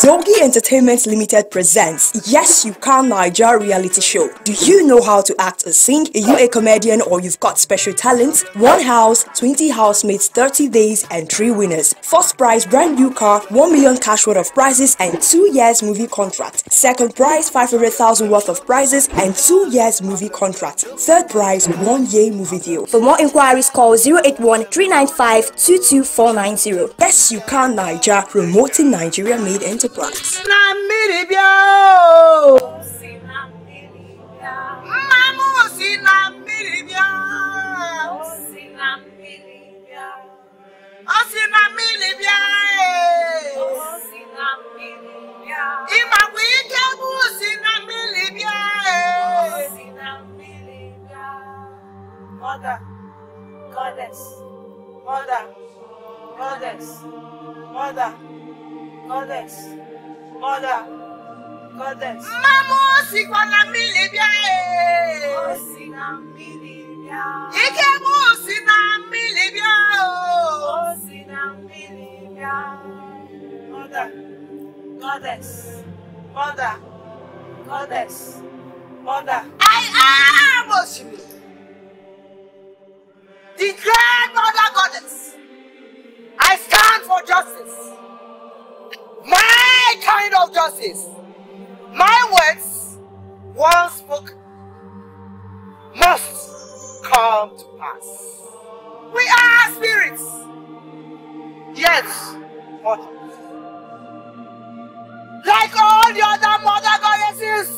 Zogi Entertainment Limited presents Yes You Can Niger reality show. Do you know how to act or sing? Are you a comedian or you've got special talents? One house, 20 housemates, 30 days, and 3 winners. First prize, brand new car, 1 million cash worth of prizes, and 2 years movie contract. Second prize, 500,000 worth of prizes, and 2 years movie contract. Third prize, 1 year movie deal. For more inquiries, call 081 395 22490. Yes You Can Niger, promoting Nigeria made enterprise. cracks. Namiri bia o. Mamu si. O si namiri bia e. Ima ku ike mu si namiri bia e. Mother, goddess, mother, goddess, mother goddess, mother, goddess. mmanụ sikwa na mmiri bịa ike bụ si na mmiri bịa o. Mother, goddess, mother, goddess, mother. I am Osimiri, the great mother goddess. I stand for justice. My kind of justice. My words, once spoken, must come to pass. We are spirits, Yes, mortals. Like all the other mother goddesses,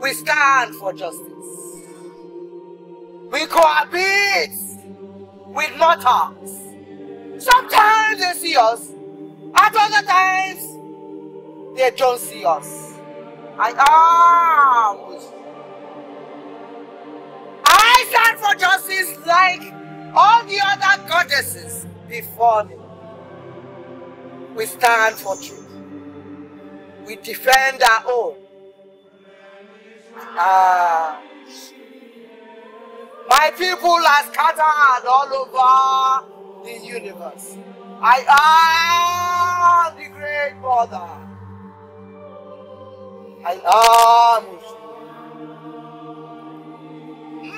we stand for justice. We cohabit with mortals. Sometimes they see us, at other times they don't see us. I am. I stand for justice like all the other goddesses before me. We stand for truth. We defend our own. Ah. My people are scattered all over the universe. I am the great mother. I am.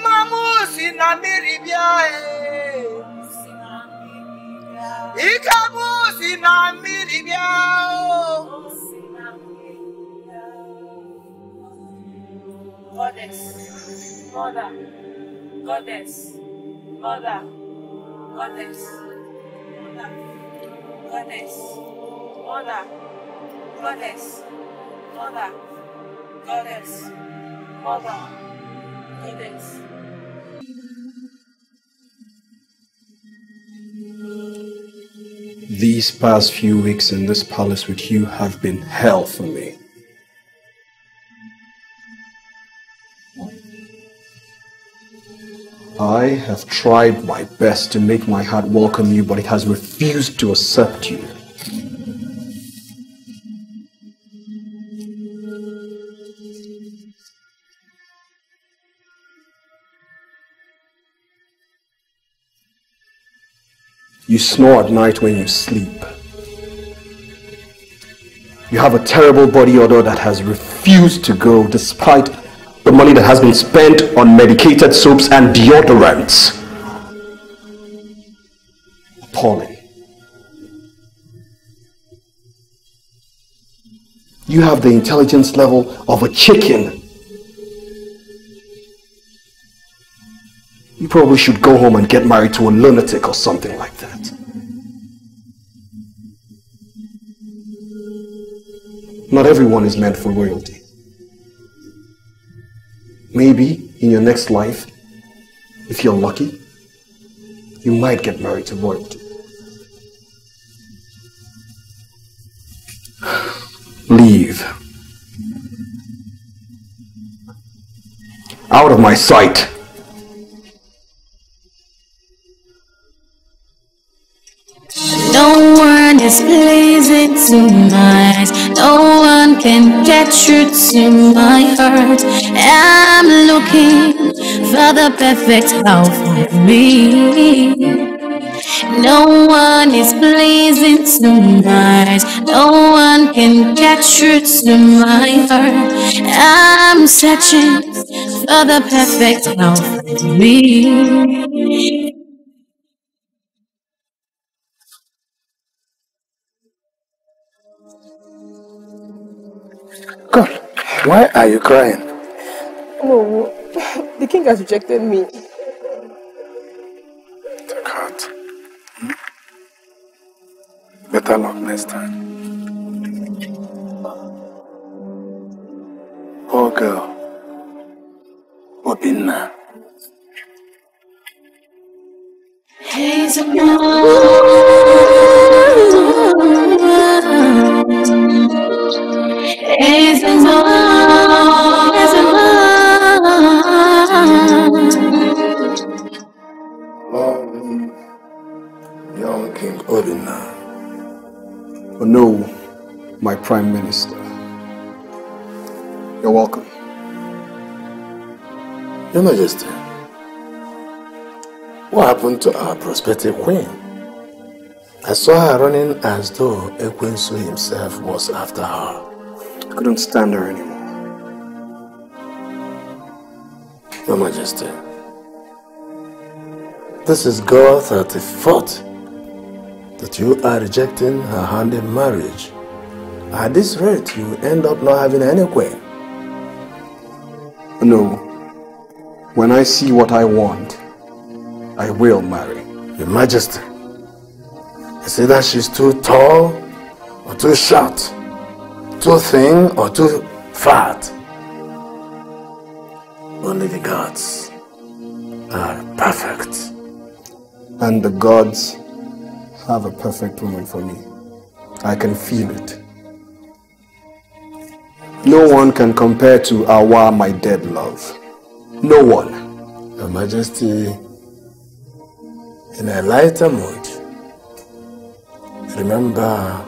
Mamusi na miribia e. Ikamusi na miribia o. Goddess, mother, goddess, mother, goddess, mother, goddess, mother, goddess, mother, goddess, mother, goddess. These past few weeks in this palace with you have been hell for me. I have tried my best to make my heart welcome you, but it has refused to accept you. You snore at night when you sleep. You have a terrible body odor that has refused to go despite the money that has been spent on medicated soaps and deodorants. Appalling. You have the intelligence level of a chicken. You probably should go home and get married to a lunatic or something like that. Not everyone is meant for royalty. Maybe in your next life, if you're lucky, you might get married to royalty. Leave. Out of my sight. No one is pleasing to my eyes. No one can get through to my heart. I'm looking for the perfect love for me. No one is pleasing to my eyes. No one can get through to my heart. I'm searching for the perfect love for me. God, why are you crying? Oh, the king has rejected me. Take heart. Hmm? Better luck next time. Oh girl. Obinna. Young King Obinna. Oh no, my Prime Minister. You're welcome. Your Majesty, what happened to our prospective queen? I saw her running as though Ekwensu himself was after her. I couldn't stand her anymore. Your Majesty, uh, this is God 34th that you are rejecting her hand in marriage. At this rate, you will end up not having any queen. No. When I see what I want, I will marry. Your Majesty, is it that she's too tall or too short, too thin or too fat? Only the gods are perfect. And the gods have a perfect woman for me. I can feel it. No one can compare to Awa, my dead love. No one. Your Majesty, in a lighter mood, remember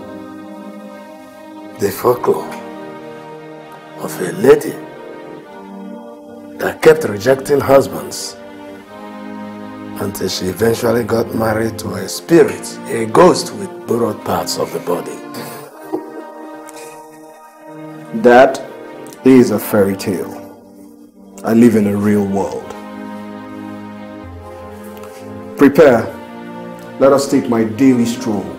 the folklore of a lady that kept rejecting husbands until she eventually got married to a spirit, a ghost with borrowed parts of the body. That is a fairy tale. I live in a real world. Prepare. Let us take my daily stroll.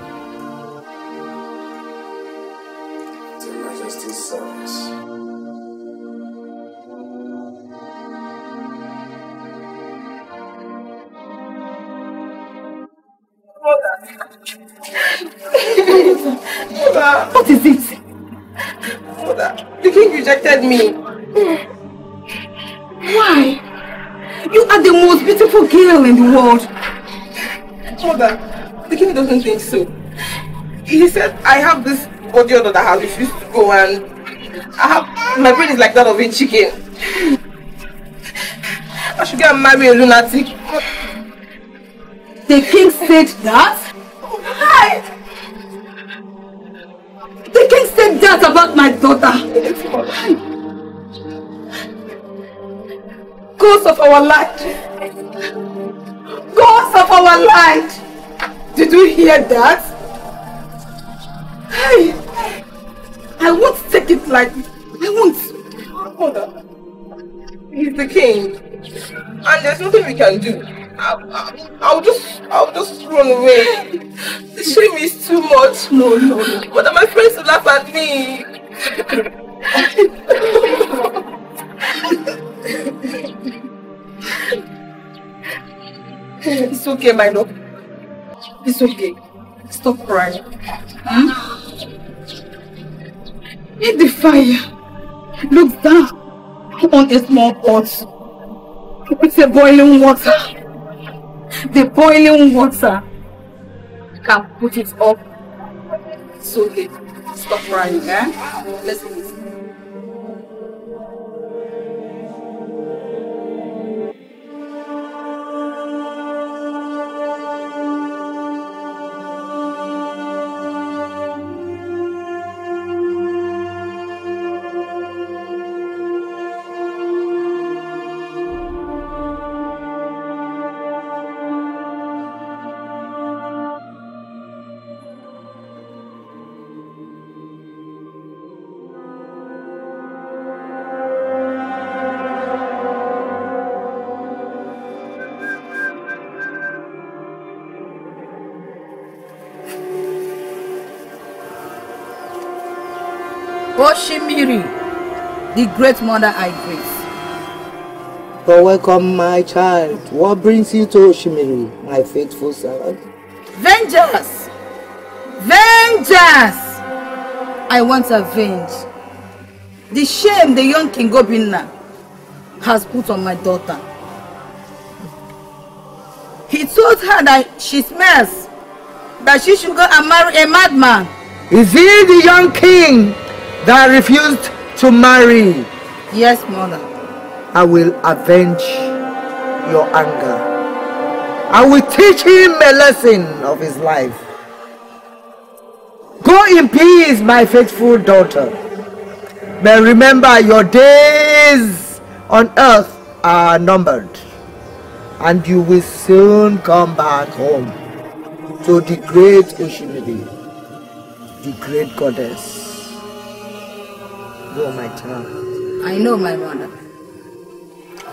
Rejected me. Why? You are the most beautiful girl in the world. Mother, the king doesn't think so. He said I have this audio that has refused to go and I have my brain is like that of a chicken. I should get married a lunatic. The king said that? Hi! The king said that about my daughter. Our light. Ghost of our light. Did you hear that? Hey, I won't take it like I won't. Mother, he's the king, and there's nothing we can do. I'll, I'll, I'll just, I'll just run away. The shame is too much. No, no, no. But my friends will laugh at me. it's okay, my love. It's okay. Stop crying. Hmm? In the fire, look down on a small pot with a boiling water. The boiling water can put it up. It's okay. Stop crying, eh? Let's go. Great mother I grace. But welcome, my child. What brings you to Oshimiri, my faithful servant? Vengeance! Vengeance! I want avenge. The shame the young King Obinna has put on my daughter. He told her that she smells, that she should go and marry a madman. Is he the young king that refused to marry? Yes, mother. I will avenge your anger. I will teach him a lesson of his life. Go in peace, my faithful daughter. But remember, your days on earth are numbered. And you will soon come back home to the great Oshimiri, the great goddess. Go, my child. I know, my mother.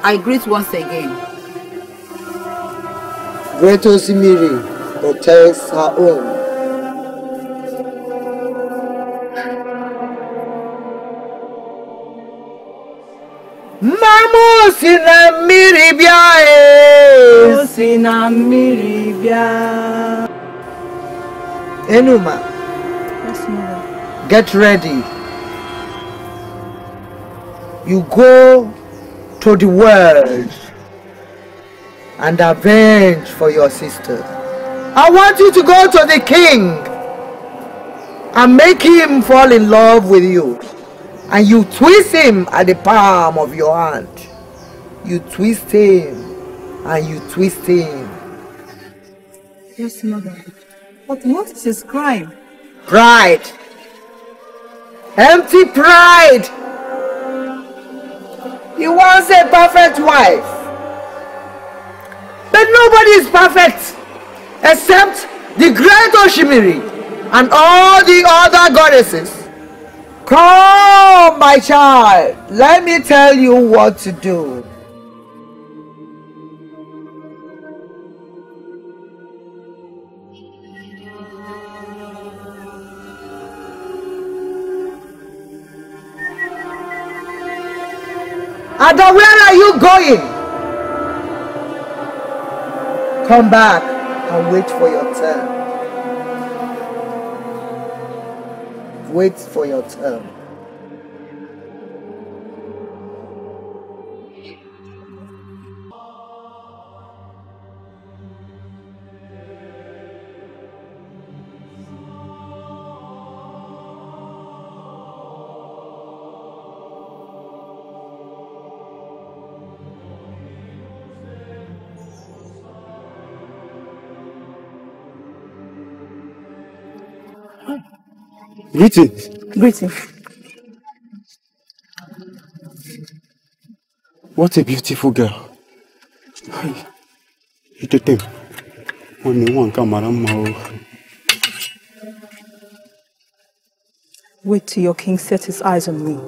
I greet once again. Great Oshimiri protects her own. Mama si na mmiri bịa e. si na mmiri bịa. Enuma. Yes, mother. Get ready. You go to the world and avenge for your sister. I want you to go to the king and make him fall in love with you. And you twist him at the palm of your hand. You twist him and you twist him. Yes, mother. But what is his crime? Pride. Empty pride. He wants a perfect wife. But nobody is perfect except the great Oshimiri and all the other goddesses. Come, my child. Let me tell you what to do. Ada, where are you going? Come back and wait for your turn. Wait for your turn. Greetings. Greetings. What a beautiful girl. Hi. Itete. Only one camera oh. Wait till your king sets his eyes on me.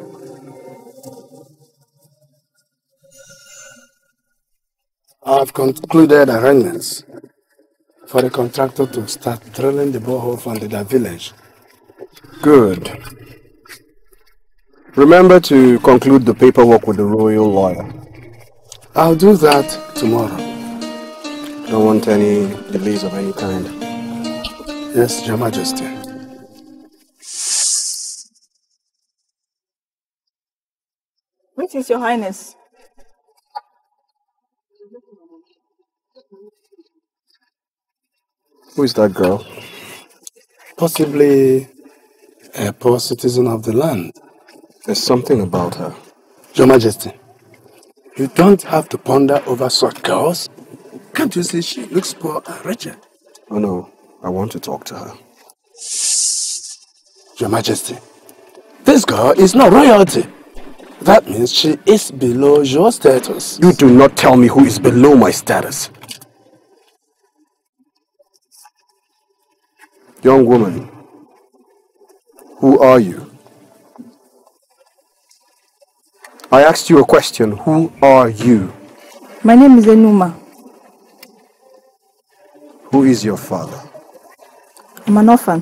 I've concluded arrangements for the contractor to start drilling the borehole from the village. Good. Remember to conclude the paperwork with the royal lawyer. I'll do that tomorrow. Don't want any delays of any kind. Yes, Your Majesty. Which is your highness? Who is that girl? Possibly a poor citizen of the land. There's something about her. Your Majesty, you don't have to ponder over such girls. Can't you see she looks poor and wretched? Oh no, I want to talk to her. Your Majesty, this girl is not royalty. That means she is below your status. You do not tell me who is below my status. Young woman, who are you? I asked you a question. Who are you? My name is Enuma. Who is your father? I'm an orphan.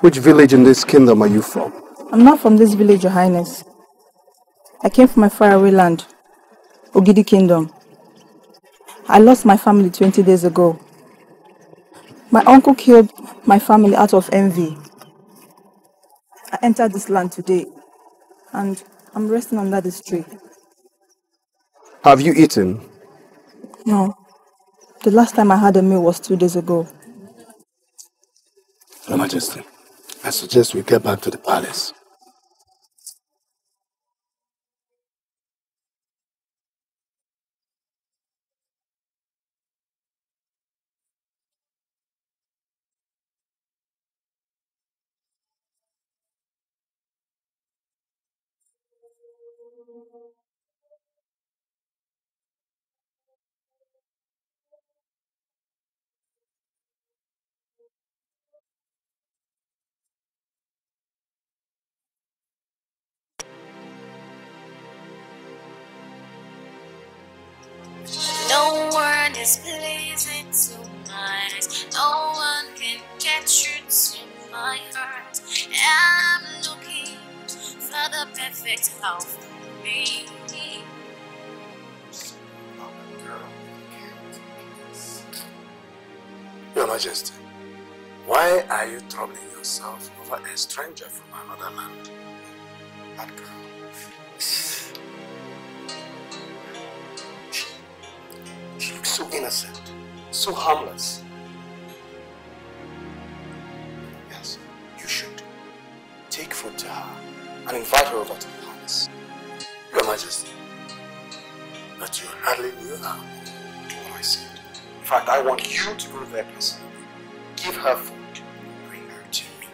Which village in this kingdom are you from? I'm not from this village, Your Highness. I came from a faraway land, Ogidi Kingdom. I lost my family 20 days ago. My uncle killed my family out of envy. I entered this land today and I'm resting under this tree. Have you eaten? No. The last time I had a meal was two days ago. Your Majesty, I suggest we get back to the palace. To my eyes. No one can to my heart. I'm looking for the perfect for me. Your Majesty, why are you troubling yourself over a stranger from another land? That girl. So innocent, so harmless. Yes, you should. Take food to her and invite her over to the palace. Your Majesty, but you hardly knew her. Do what I said. In fact, I want you to go there personally. Give her food. Bring her to me.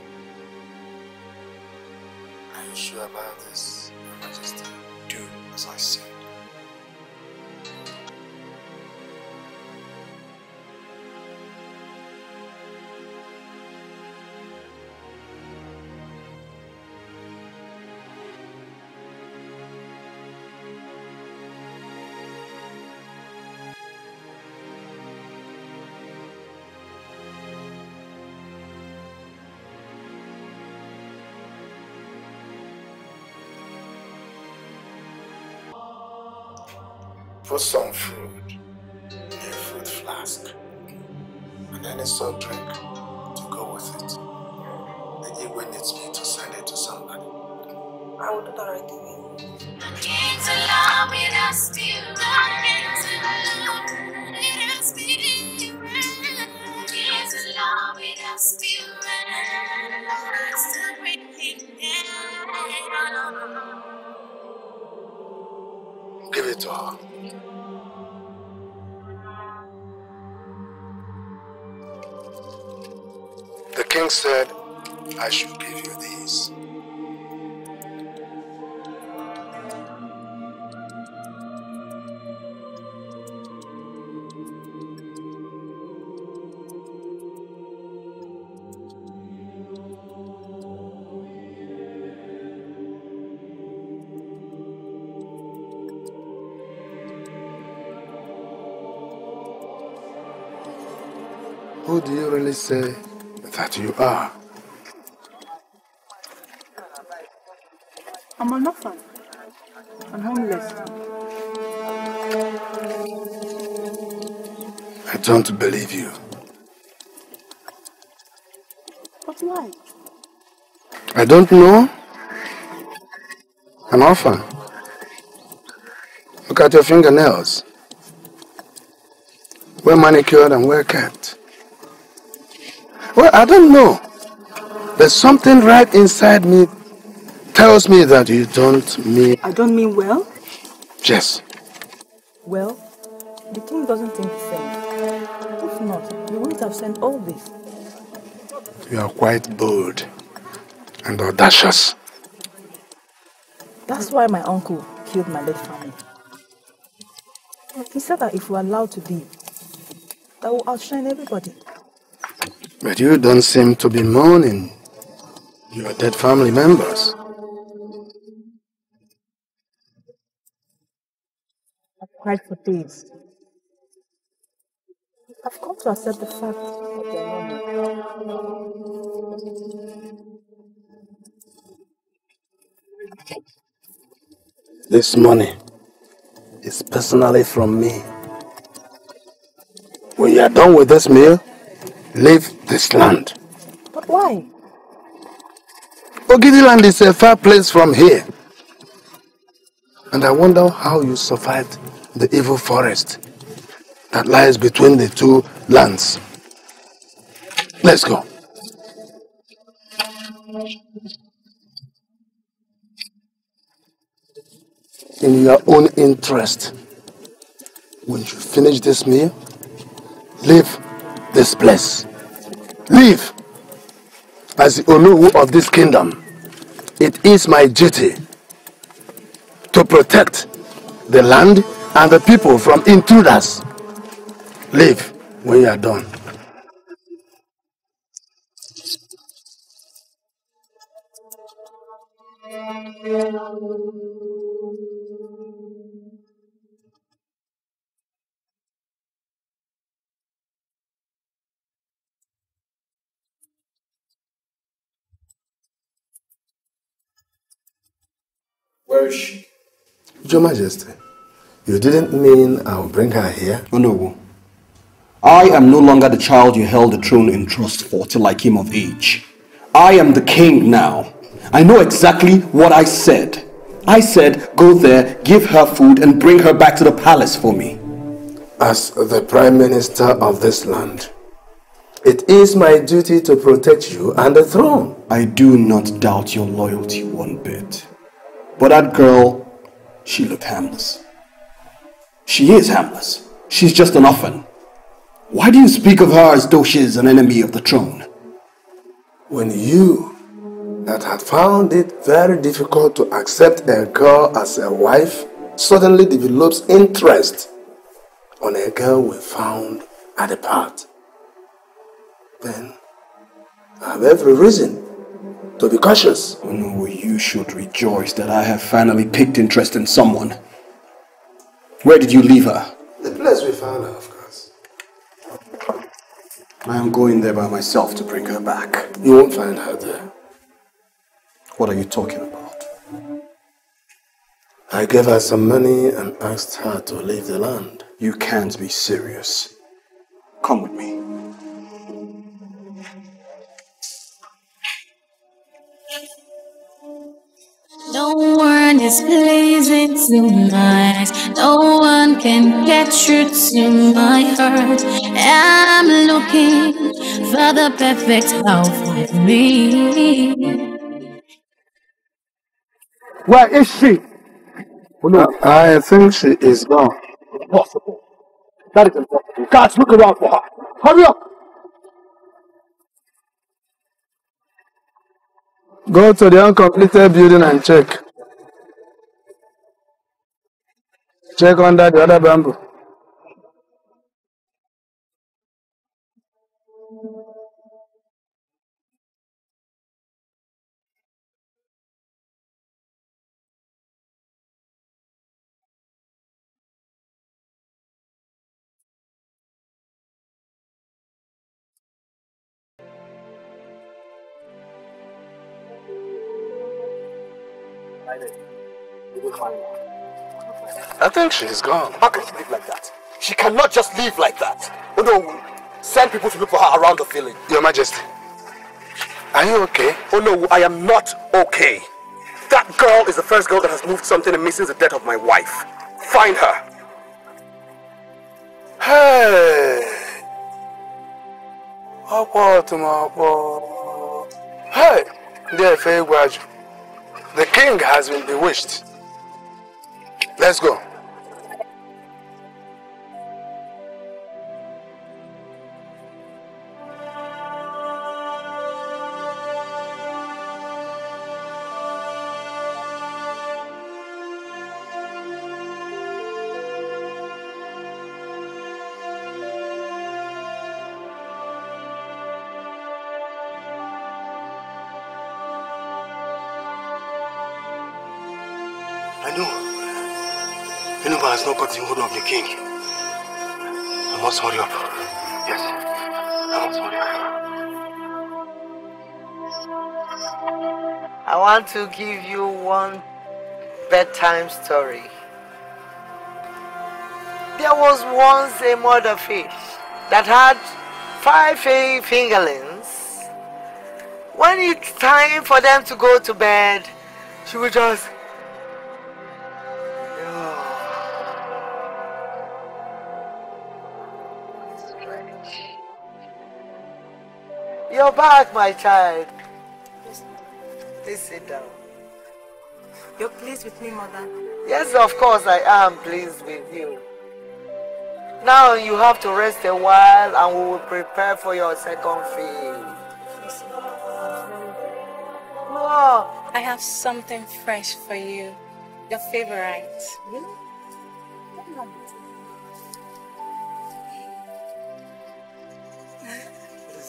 Are you sure about this, Your Majesty? Do as I said. Put some food in a food flask and any soft drink to go with it. The Igwe needs me to send it to somebody. I will do that right away. It's a love with king said, I should give you these. Who do you really say that you are? I'm an orphan. I'm homeless. I don't believe you. But why? I don't know. An orphan. Look at your fingernails. Well manicured and well kept. Well, I don't know. There's something right inside me tells me that you don't mean I don't mean well? yes. Well, the king doesn't think the same. If not, he wouldn't have sent all this. You are quite bold and audacious. That's why my uncle killed my late family. He said that if we're allowed to live, that will outshine everybody. But you don't seem to be mourning your dead family members. I've cried for days. I've come to accept the fact that they're not This money is personally from me. When you are done with this meal, leave this land. But why? Ogidi land is a far place from here. And I wonder how you survived the evil forest that lies between the two lands. Let's go. In your own interest, when you finish this meal, leave this place. Leave. As the Oluwu of this kingdom, it is my duty to protect the land and the people from intruders. Leave when you are done. She? Your Majesty, you didn't mean I'll bring her here? Oh no. I am no longer the child you held the throne in trust for till I came of age. I am the king now. I know exactly what I said. I said, go there, give her food, and bring her back to the palace for me. As the Prime Minister of this land, it is my duty to protect you and the throne. I do not doubt your loyalty one bit. But that girl, she looked harmless. She is harmless. She's just an orphan. Why do you speak of her as though she is an enemy of the throne? When you, that had found it very difficult to accept a girl as a wife, suddenly develops interest on a girl we found at the part, then I have every reason to be cautious. Oh no, you should rejoice that I have finally picked interest in someone. Where did you leave her? The place we found her, of course. I am going there by myself to bring her back. You won't find her there. What are you talking about? I gave her some money and asked her to leave the land. You can't be serious. Come with me. No one is pleasing to my eyes. No one can get through to my heart. I'm looking for the perfect love for me. Where is she? Oh, uh, no. I think she is gone. Impossible. That is impossible. Guys, look around for her. Hurry up! Go to the uncompleted building and check. Check under the other bamboo. I think she's gone. How can she live like that? She cannot just live like that. Oh no, send people to look for her around the village. Your Majesty, are you okay? Oh no, I am not okay. That girl is the first girl that has moved something and missing the death of my wife. Find her. Hey! Hey! The king has been bewitched. Let's go. King. I must hurry up. Yes. I want somebody. I want to give you one bedtime story. There was once a mother fish that had five fingerlings. When it's time for them to go to bed, she would just You're back, my child. Please sit down. You're pleased with me, mother? Yes, of course I am pleased with you. Now you have to rest a while and we will prepare for your second feed. Oh, I have something fresh for you. Your favorite.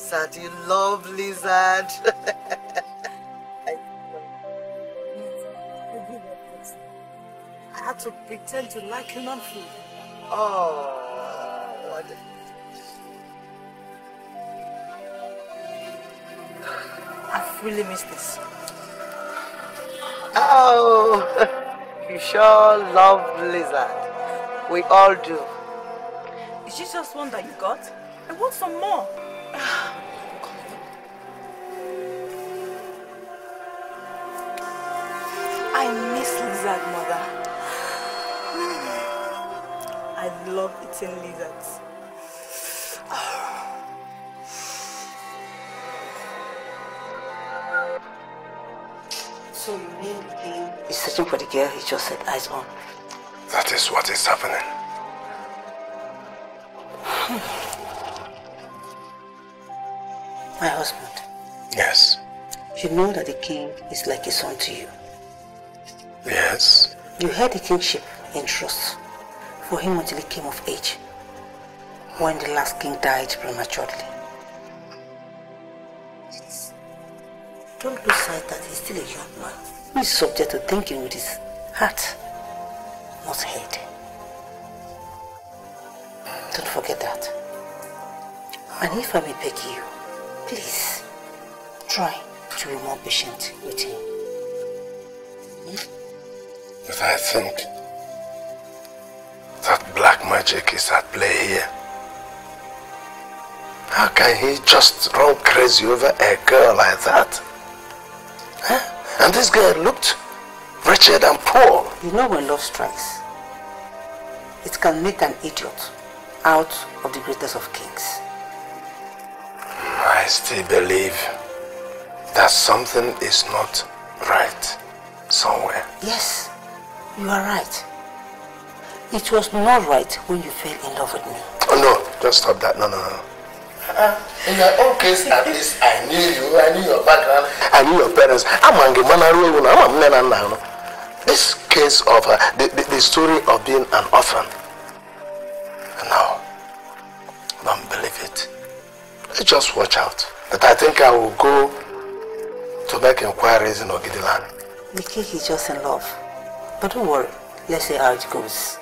Lizard, you love lizard. I had to pretend to like him human food. Oh, what a- I've really missed this. Oh, you sure love lizard. We all do. Is this just one that you got? I want some more. Love eating lizards. So you mean he is searching for the girl he just set eyes on? That is what is happening. My husband, Yes. you know that the king is like a son to you. Yes. You held the kingship in trust for him until he came of age, when the last king died prematurely. Don't lose sight that he's still a young man who is subject to thinking with his heart, not head. Don't forget that. And if I may beg you, please try to be more patient with him. But I think that black magic is at play here. How can he just run crazy over a girl like that? Huh? And this girl looked wretched and poor. You know when love strikes, it can make an idiot out of the greatest of kings. I still believe that something is not right somewhere. Yes, you are right. It was not right when you fell in love with me. Oh no, just stop that. No, no, no. Uh, in your own case, at least I knew you, I knew your background, I knew your parents. I'm a man, I'm a man, now. This case of uh, the, the, the story of being an orphan. No, don't believe it. Just watch out. But I think I will go to make inquiries in Ogidiland. The king is just in love. But don't worry, let's see how it goes.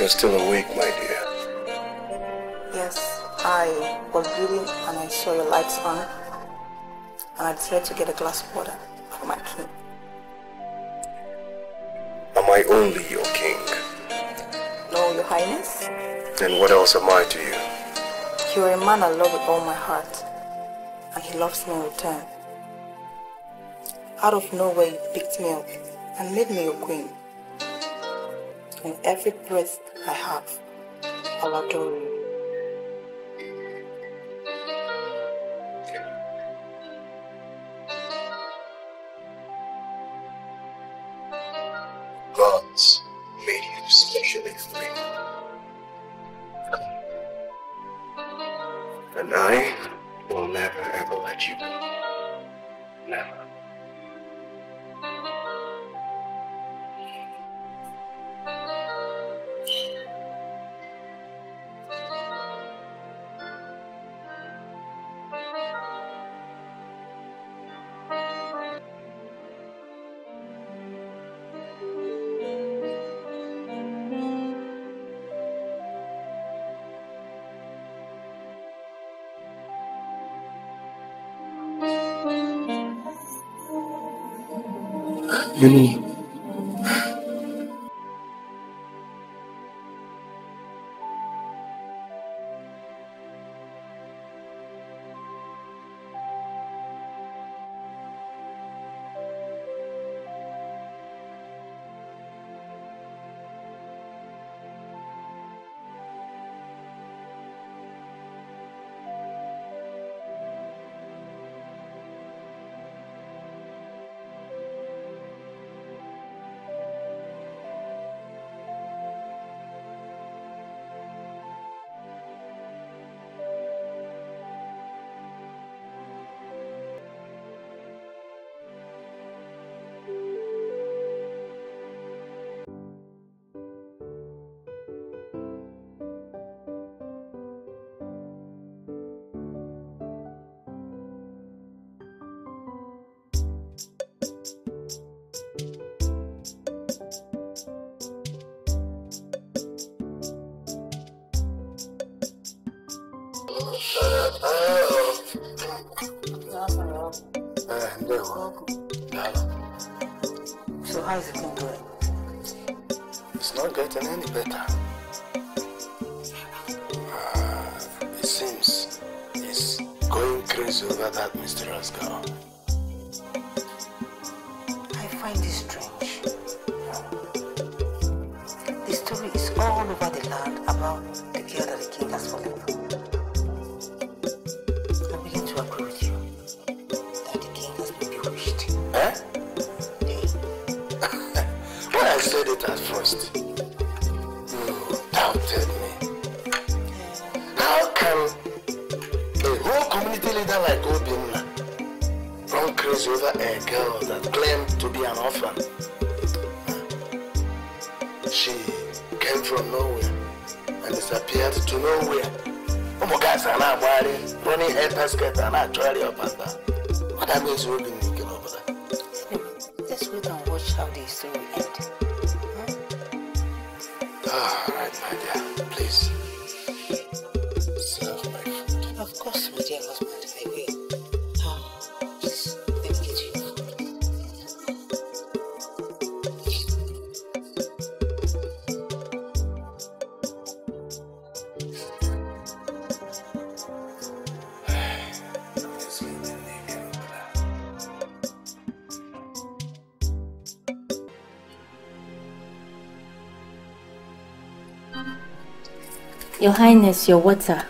You're still awake, my dear. Yes, I was reading and I saw your lights on. And I decided to get a glass of water for my king. I only your king? No, your highness. Then what else am I to you? You are a man I love with all my heart. And he loves me in return. Out of nowhere, you picked me up and made me your queen. And every breath I have, I'll adore you. And I will never ever let you go. Never. You know, Highness, your water.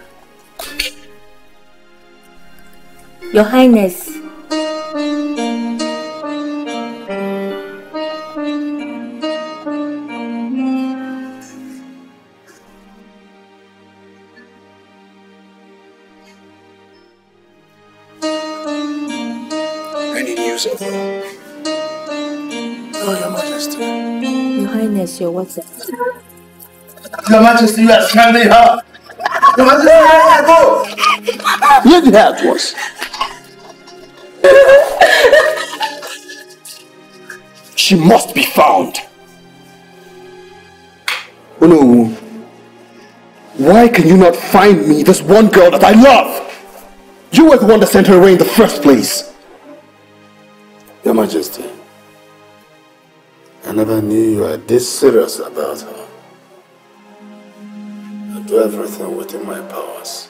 Your Highness. Any news of her? Oh, Your Majesty. Your Highness, your water. Your Majesty, you are scanding her. Here the was. She must be found. Oh no. Why can you not find me this one girl that I love? You were the one that sent her away in the first place. Your Majesty. I never knew you were this serious about her. I do everything within my powers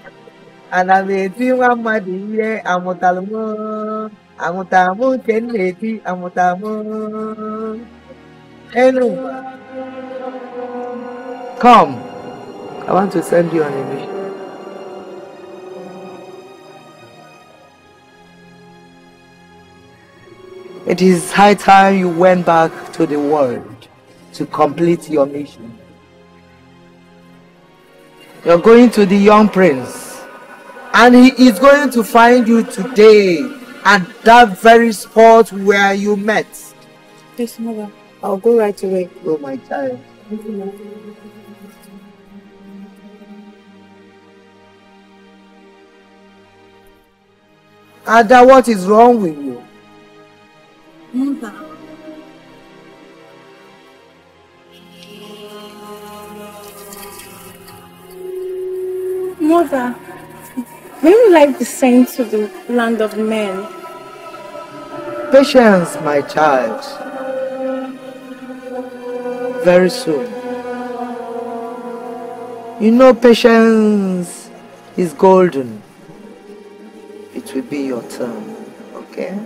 ana m eti nwa mmadụ ihe amụtara m amụtara m nke m na-eti amụtara m enu come I want to send you on a mission. It is high time you went back to the world to complete your mission. You're going to the young prince, and he is going to find you today at that very spot where you met. Yes, mother. I'll go right away. Oh, my child. Ada, what is wrong with you? Mother. Mother, when will I be sent to the land of men? Patience, my child. Very soon. You know patience is golden. It will be your turn, okay?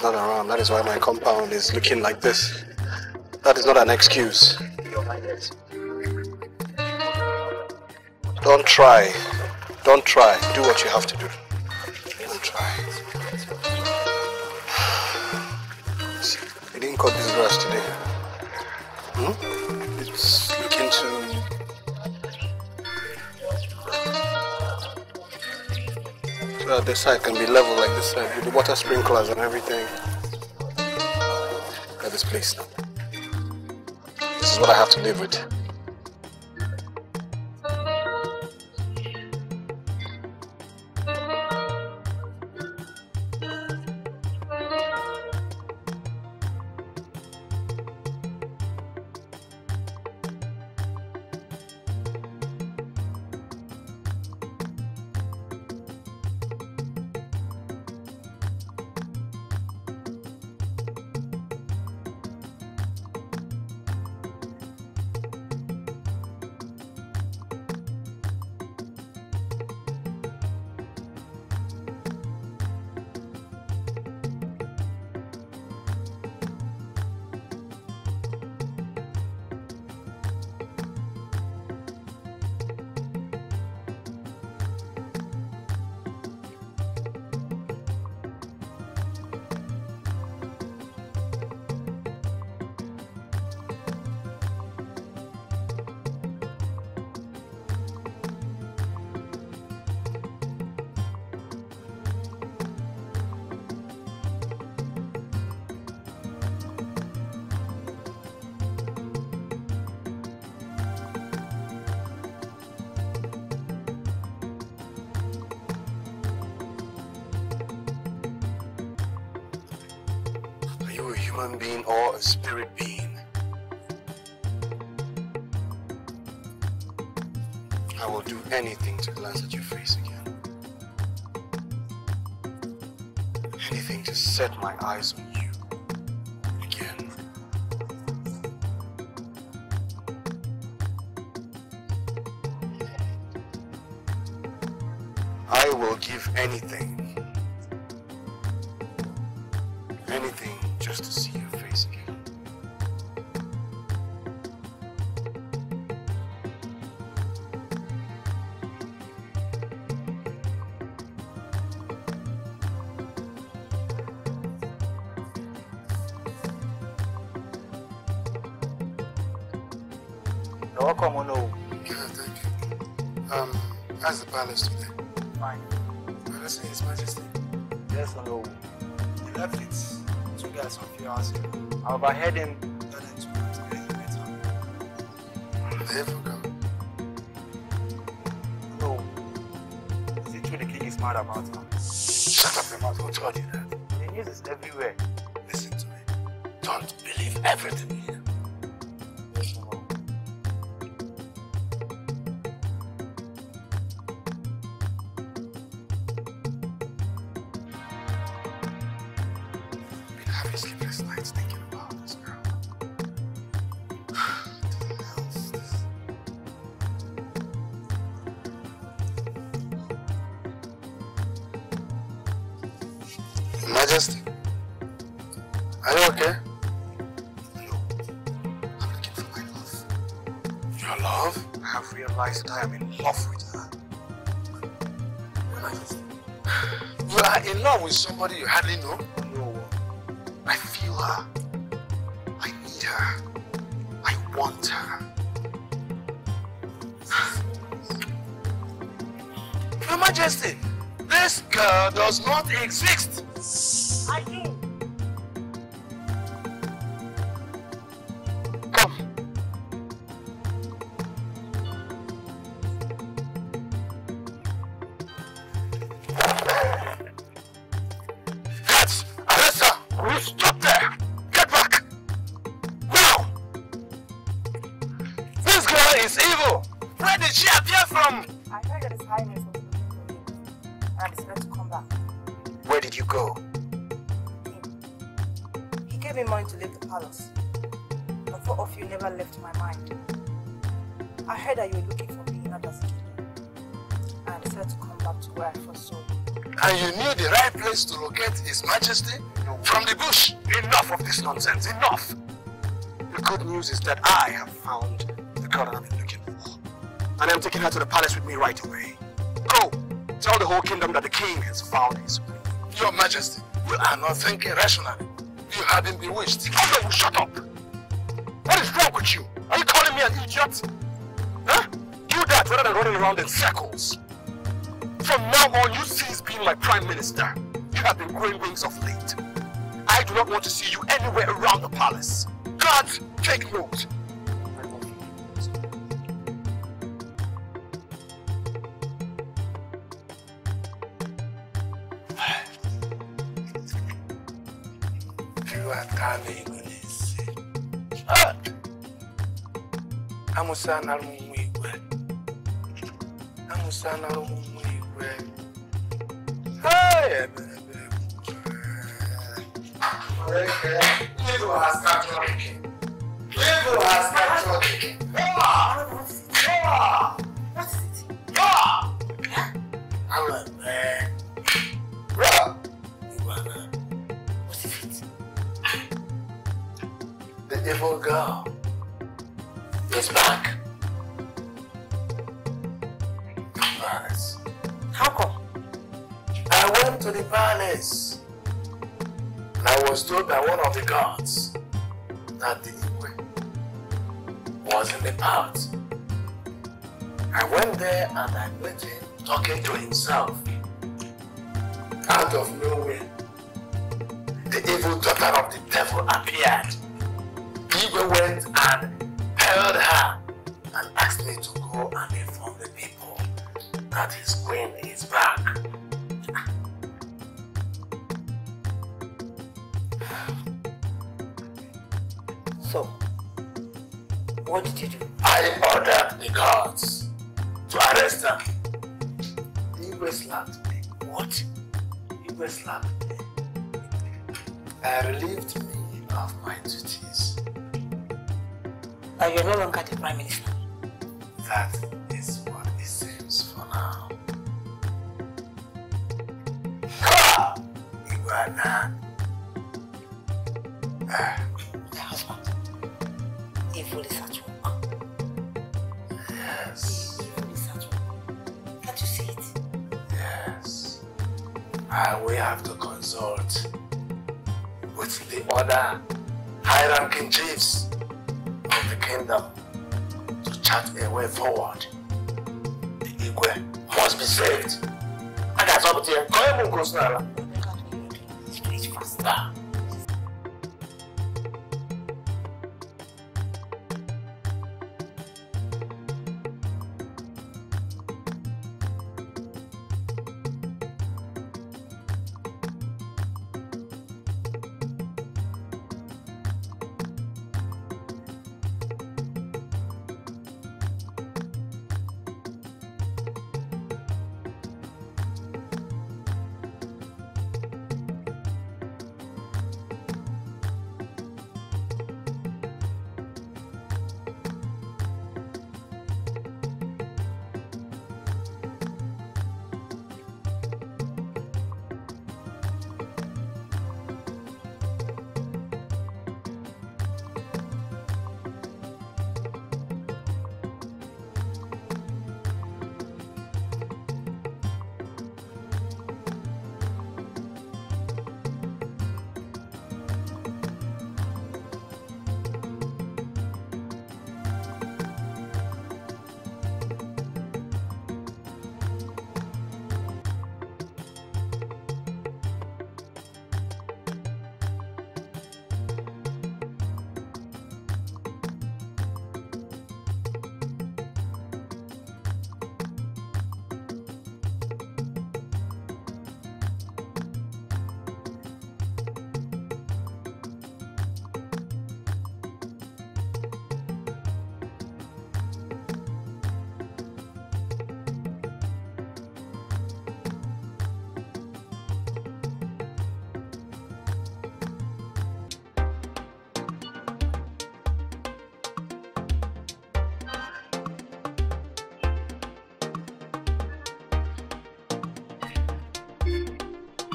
Is not around. That is why my compound is looking like this. That is not an excuse. Don't try. Don't try. Do what you have to do. Uh, that this side can be level like this side with the water sprinklers and everything. Look at this place. This is what I have to live with. And I decided to come back. Where did you go? He gave me money to leave the palace. The thought of you never left my mind. I heard that you were looking for me in others kingdom. And I decided to come back to where I first saw you. And you knew the right place to locate His Majesty? From the bush! Enough of this nonsense, enough! The good news is that I have found the girl that I've been looking for. And I'm taking her to the palace with me right away. The whole kingdom that the king has found his queen. Your Majesty, you are not thinking rationally. You have been bewitched. Oh no, shut up! What is wrong with you? Are you calling me an idiot? Huh? Do that rather than running around in circles. From now on, you cease being my prime minister. You have been growing wings of late. I do not want to see you anywhere around the palace. God, take note. Amusa na rumu igwe. Amusa na rumu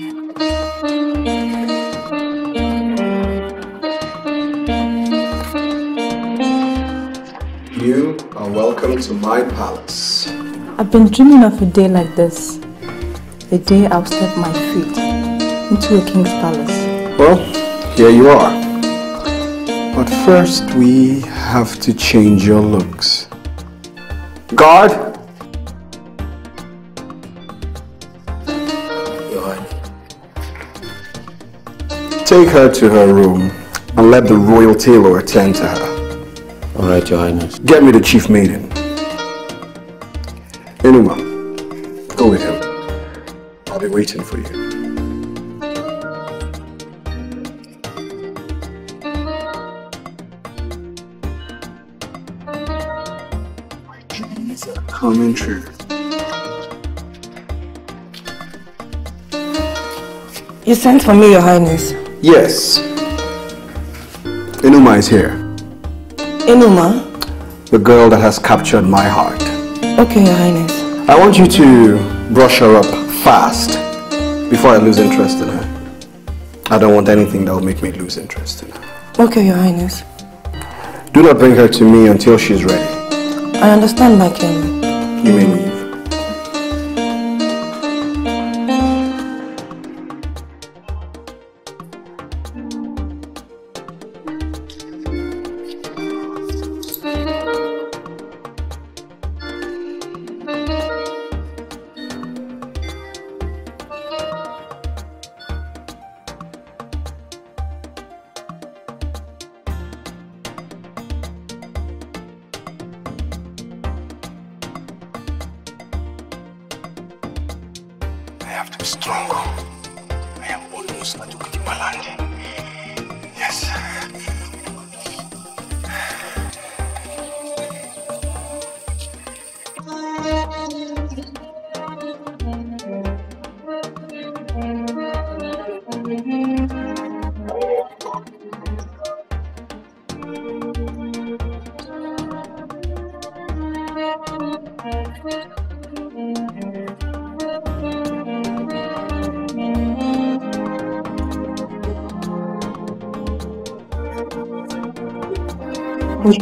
You are welcome to my palace. I've been dreaming of a day like this. The day I'll step my feet into a king's palace. Well, here you are. But first, we have to change your looks. Guard! Take her to her room and let the royal tailor attend to her. All right, Your Highness. Get me the chief maiden. Enuma, go with him. I'll be waiting for you. Coming true. You sent for me, Your Highness. Yes. Enuma is here. Enuma? The girl that has captured my heart. Okay, Your Highness. I want you to brush her up fast before I lose interest in her. I don't want anything that will make me lose interest in her. Okay, Your Highness. Do not bring her to me until she's ready. I understand, my king. You may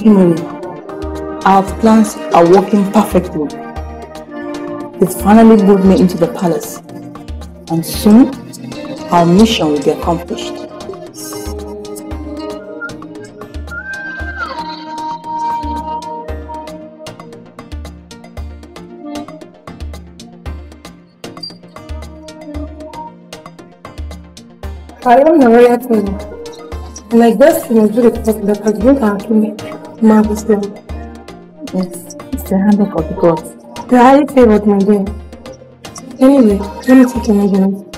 Oshimori, our plans are working perfectly. They finally moved me into the palace. And soon, our mission will be accomplished. I am the royal queen, and my destiny is the person that has brought king Yes, it's the handbook of the gods. Are highly favored, my dear. Anyway, let me take your measurements.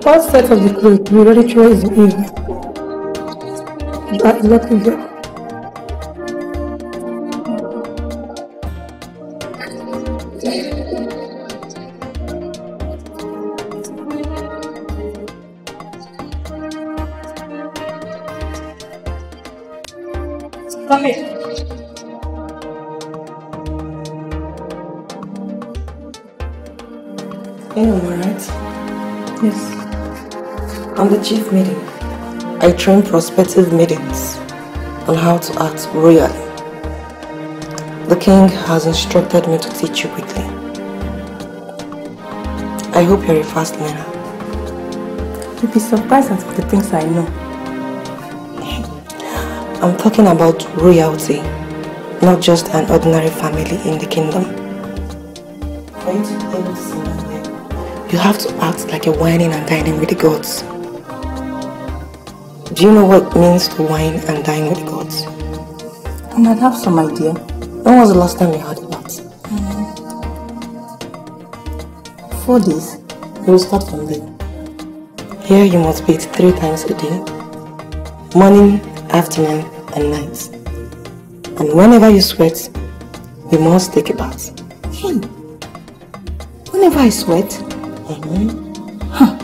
The first set of the clothes we already chose is that girl. Come chief medium. I train prospective maidens on how to act royally. The king has instructed me to teach you quickly. I hope you're a fast learner. You'd be surprised at the things I know. I'm talking about royalty, not just an ordinary family in the kingdom. For you to be able to see my you have to act like you're whining and dining with the gods. Do you know what it means to wine and dine with the gods? I might have some idea. When was the last time you heard about it? Four days. You will start from there. Here you must bathe three times a day. Morning, afternoon, and night. And whenever you sweat, you must take a bath. Hey, whenever I sweat, mm-hmm. huh.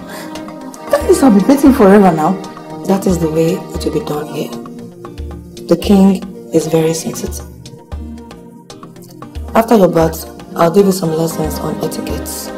that means I'll be bathing forever now. That is the way it will be done here. The king is very sensitive. After your bath, I'll give you some lessons on etiquette.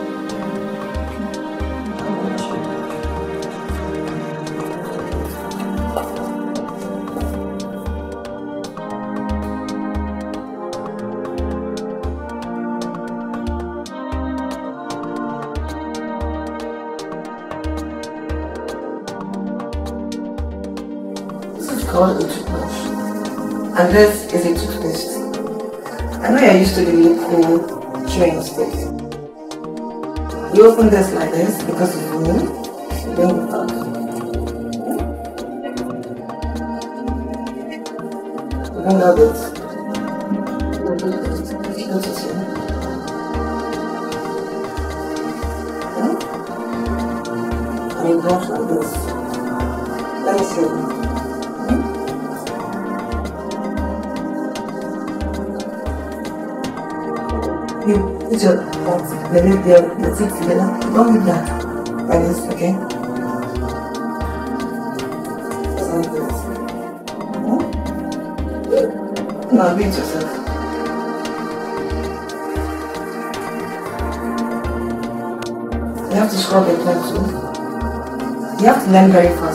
You open this like this because it's new. Together. Don't that. Like this, okay? Yourself. You have to scrub your tongue too. You have to learn very fast.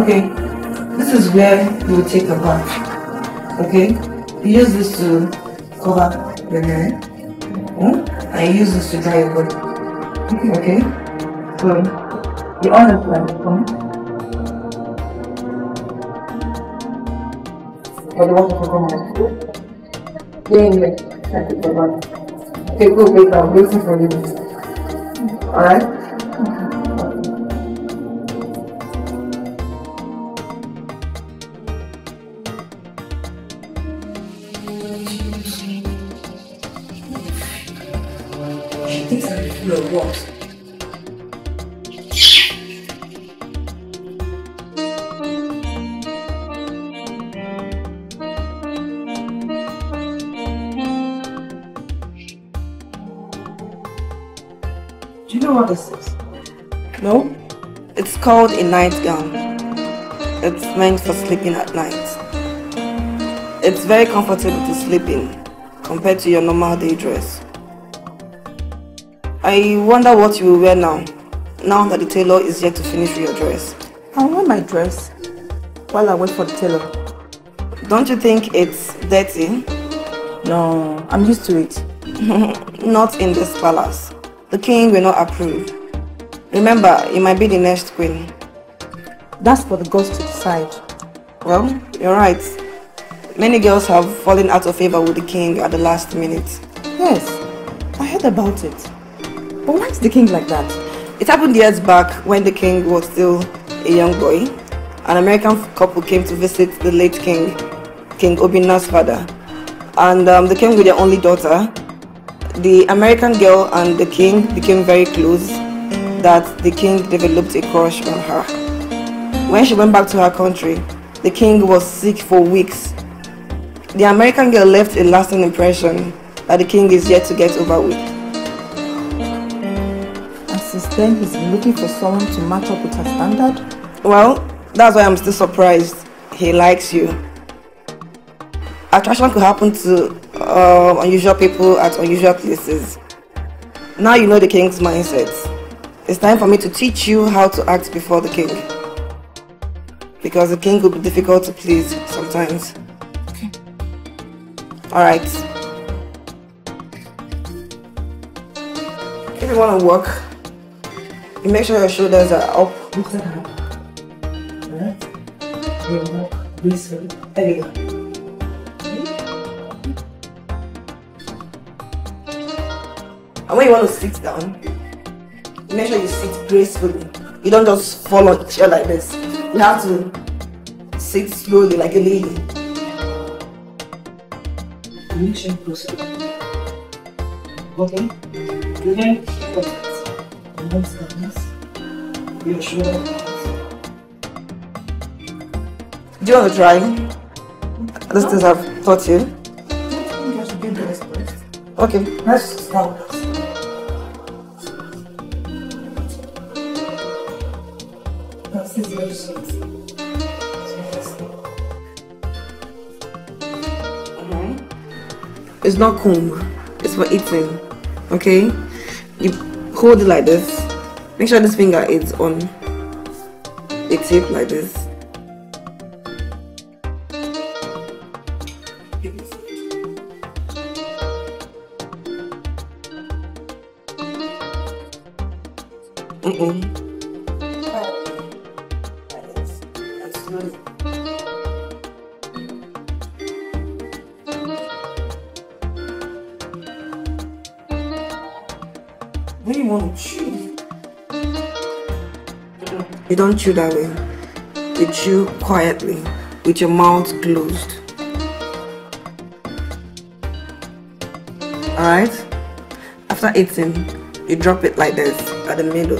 Okay. This is where you will take a bath. Okay? You use this to cover your hair. Hmm? and you use this to dry your body. Okay? So you the hmm? In there. That's it, the bath. Okay, go, wait, I'm waiting for you. Alright? She called a nightgown. It's meant for sleeping at night. It's very comfortable to sleep in compared to your normal day dress. I wonder what you will wear now, now that the tailor is yet to finish your dress. I'll wear my dress while I wait for the tailor. Don't you think it's dirty? No, I'm used to it. not in this palace. The king will not approve. Remember, you might be the next queen. That's for the gods to decide. Well, you're right. Many girls have fallen out of favor with the king at the last minute. Yes, I heard about it. But why is the king like that? It happened years back when the king was still a young boy. An American couple came to visit the late king, King Obina's father. And um, they came with their only daughter. The American girl and the king became very close that the king developed a crush on her. When she went back to her country, the king was sick for weeks. The American girl left a lasting impression that the king is yet to get over with. And since then, he's been looking for someone to match up with her standard? Well, that's why I'm still surprised he likes you. Attraction could happen to uh, unusual people at unusual places. Now you know the king's mindset. It's time for me to teach you how to act before the king. Because the king will be difficult to please sometimes. Okay. Alright. If you want to walk, you make sure your shoulders are up. Alright. You walk. There you go. And when you want to sit down, make sure you sit gracefully. You don't just fall on the chair like this. You have to sit slowly like a lady. Make sure you close it. Okay? You then keep it. And then stand this. Your shoulder. Do you want to try? These things I've taught you. Okay, let's start. Not comb, it's for eating. Okay? You hold it like this. Make sure this finger is on a tip like this. You want to chew, you don't chew that way. You chew quietly with your mouth closed. Alright? After eating, you drop it like this at the middle.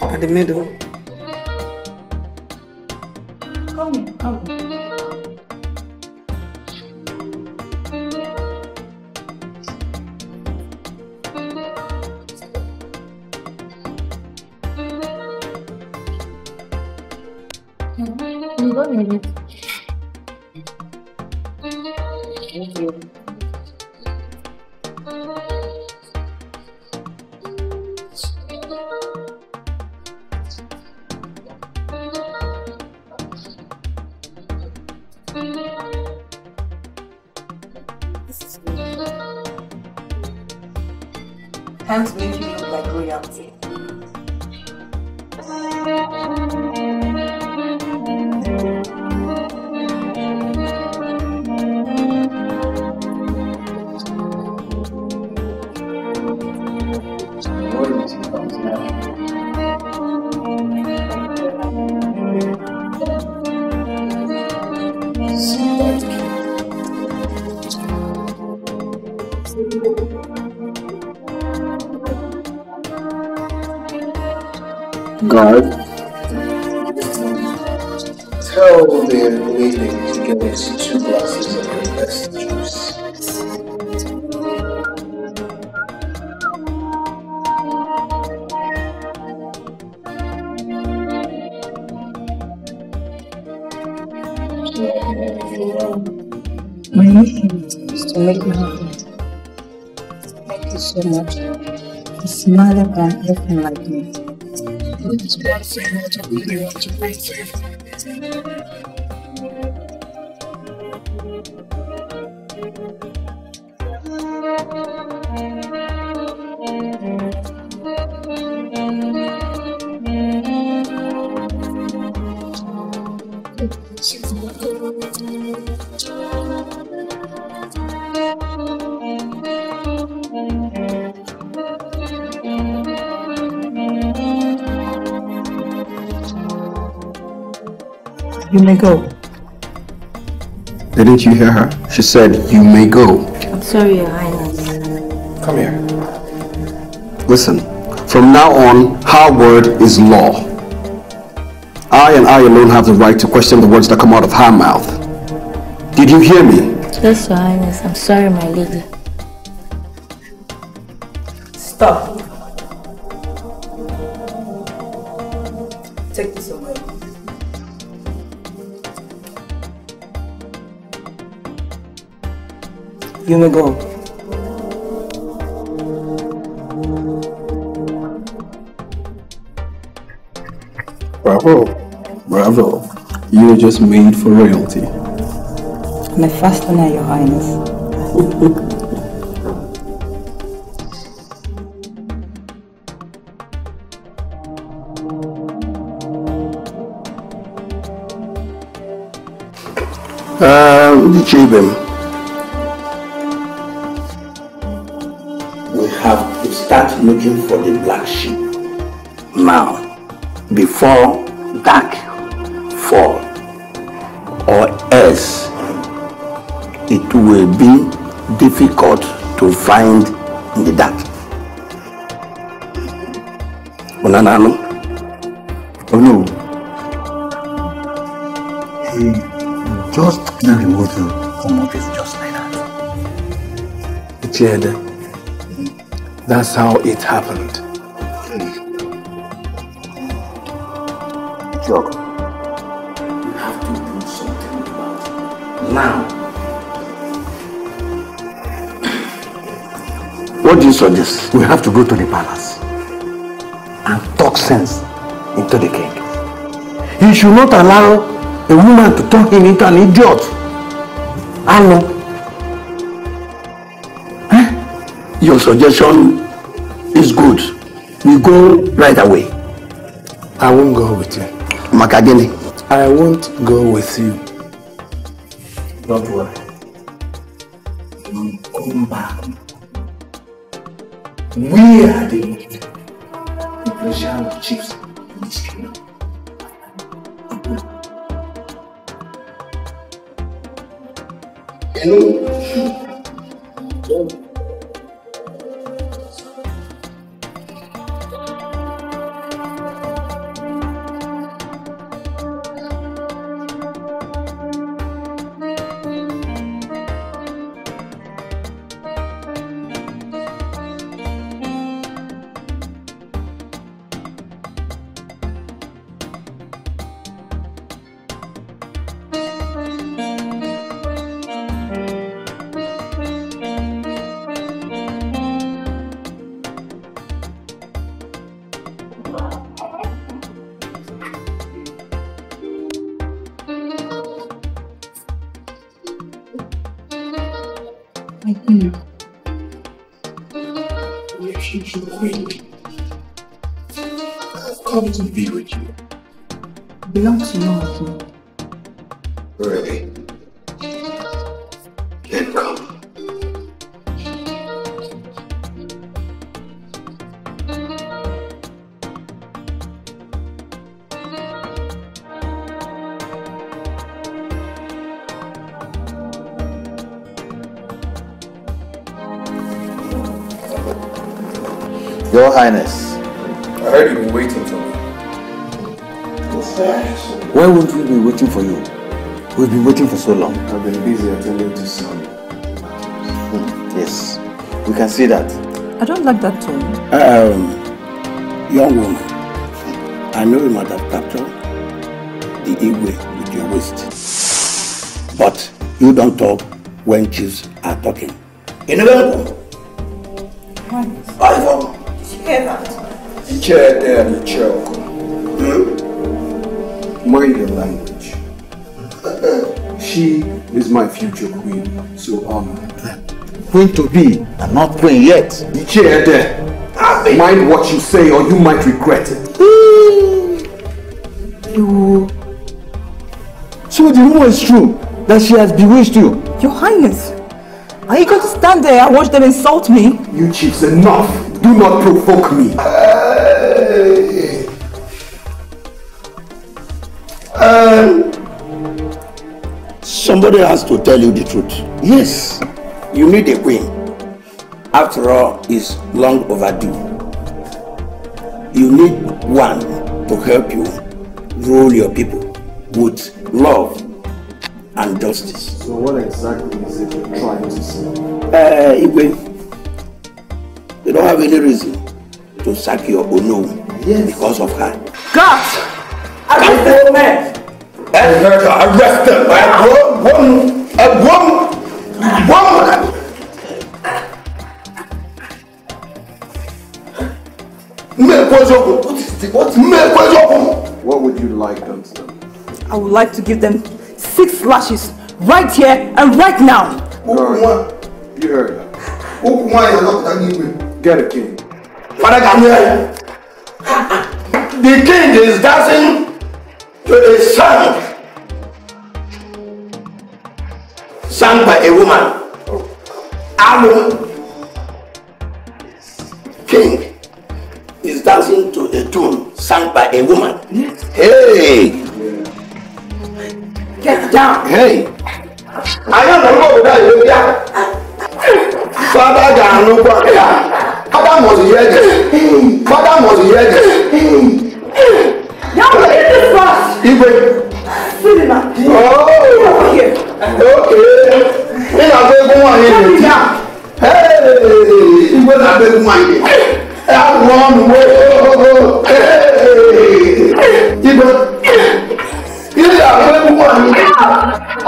At the middle. What may go. Didn't you hear her? She said, You may go. I'm sorry, Your Highness. Come here. Listen, from now on, her word is law. I and I alone have the right to question the words that come out of her mouth. Did you hear me? Yes, Your Highness. I'm sorry, my lady. You may go. Bravo. Bravo. You were just made for royalty. I'm a fast learner, Your Highness. Um, the looking for the black sheep now, before dark fall, or else it will be difficult to find in the dark. Unanano? Oh no. He just can't remove him from office just like that. Jed, that's how it happened. Jog, you have to do something about it. Now. What do you suggest? We have to go to the palace and talk sense into the king. He should not allow a woman to turn him into an idiot. I know. Your suggestion is good. We go right away. I won't go with you. Makagini. I won't go with you. Don't worry. You come back. We are the influential chiefs in this kingdom. Hello. Highness. I heard you've been waiting for me. Why won't we be waiting for you? We've been waiting for so long. I've been busy attending to some. Yes, we can see that. I don't like that tone. Um, young woman, I know you might have captured the Igwe with your waist. But you don't talk when chiefs are talking. You know The chair there and Hmm? Mind your language. she is my future queen, so honor her. Queen to be, and not queen yet. There. Mind what you say or you might regret it. You... So the rumor is true that she has bewitched you. Your Highness, are you going to stand there and watch them insult me? You chiefs, enough! Do not provoke me. Um, somebody has to tell you the truth. Yes, you need a queen. After all, it's long overdue. You need one to help you rule your people with love and justice. So what exactly is it you're trying to say? Uh, Igwe, you don't have any reason to sack your Ono because of her. God! Arrest the man! Arrest them! One, one, one, one! What would you like done to them? I would like to give them six lashes right here and right now. Guard, you heard that. Get a king. Father Gabriel, the king is dancing to a song sung by a woman. Alu, king is dancing to a tune sung by a woman. Hey, Get down! hey, I am the Lord that are. Father Gabriel, Father must hear this. Father must hear this. Now read this verse. Igwe. Cinema. Oh. Get over here. Okay. Ị na-agba egwu nwaanyị n'eti. Igwe na-agba egwu nwaanyị. Agwụ ọnụ. Igwe. Ị na-agba egwu nwaanyị.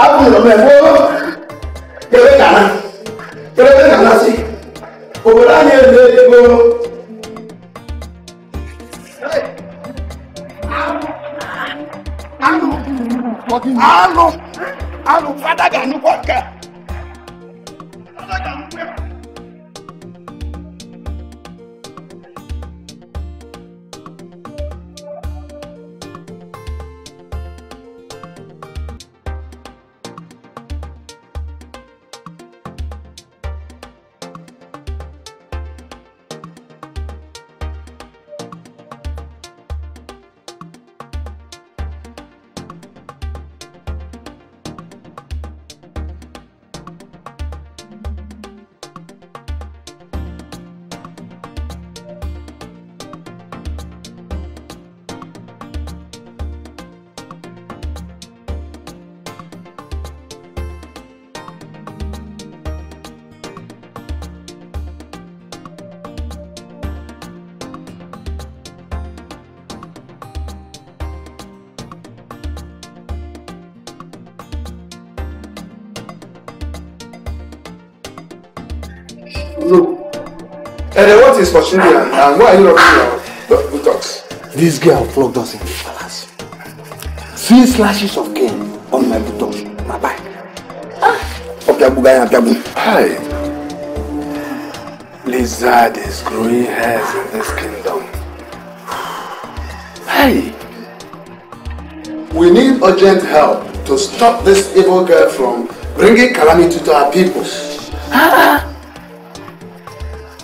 Agwụ nọ n'egwu. Kere kana. Kere kana si. Obodo anyị elu ego. Hey! Alo. Alo. Alo. Fadaga ni kọkẹ. Fadaga ni kọkẹ. Is for children? And why are you rubbing your buttocks? This girl flogged us in the palace. Three slashes of cane on my buttocks, my back. Opiabu gaya opiabu. Hi. lizard is growing hairs in this kingdom. Hey! We need urgent help to stop this evil girl from bringing calamity to our people. Ah!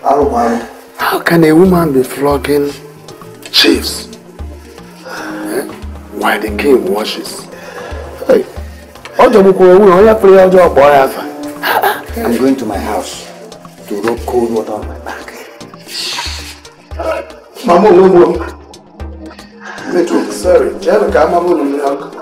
How can a woman be flogging chiefs eh? while the king washes? Ọjọ́ gbogbo owó rẹ̀ ó yẹ pé ọjọ́ ọ̀pọ̀ ọ̀rẹ́ àfà. I'm going to my house to rub cold water on my back. Mama, no more. Me too. Sorry. Jẹ́ ká no mi ọkọ.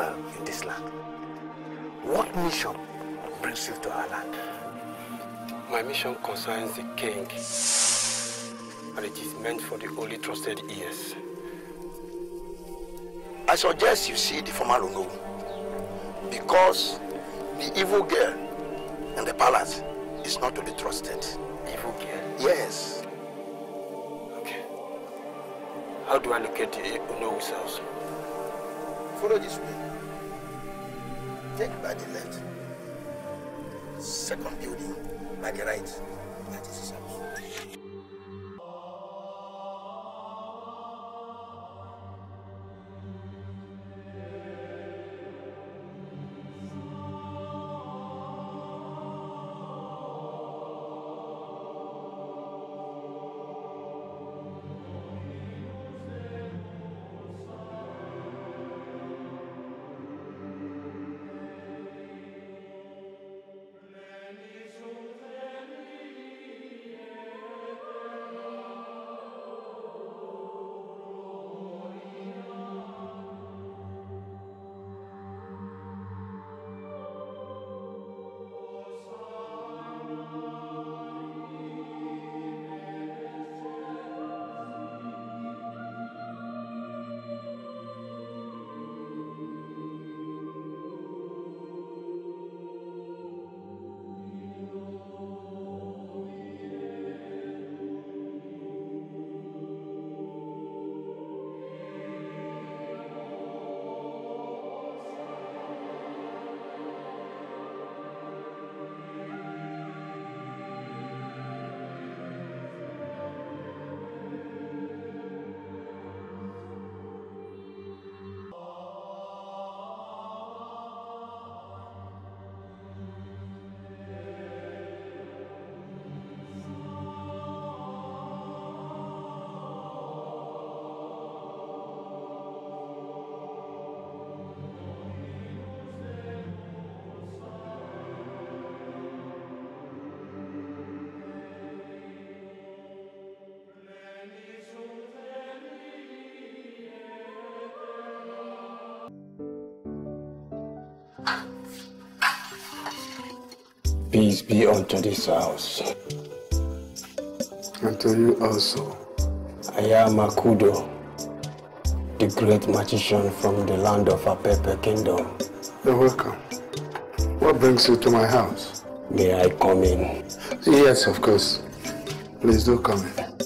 Well in this land. What mission brings you to our land? My mission concerns the king, and it is meant for the only trusted ears. I suggest you see the former Lono because the evil girl in the palace is not to be trusted. Evil girl? Yes. Okay. How do I locate the Onowu's house? Follow this way. Take by the left. Second building by the right. That is his house. Peace be unto this house. And to you also. I am Akudo, the great magician from the land of Apepe Kingdom. You're welcome. What brings you to my house? May I come in? Yes, of course. Please do come in.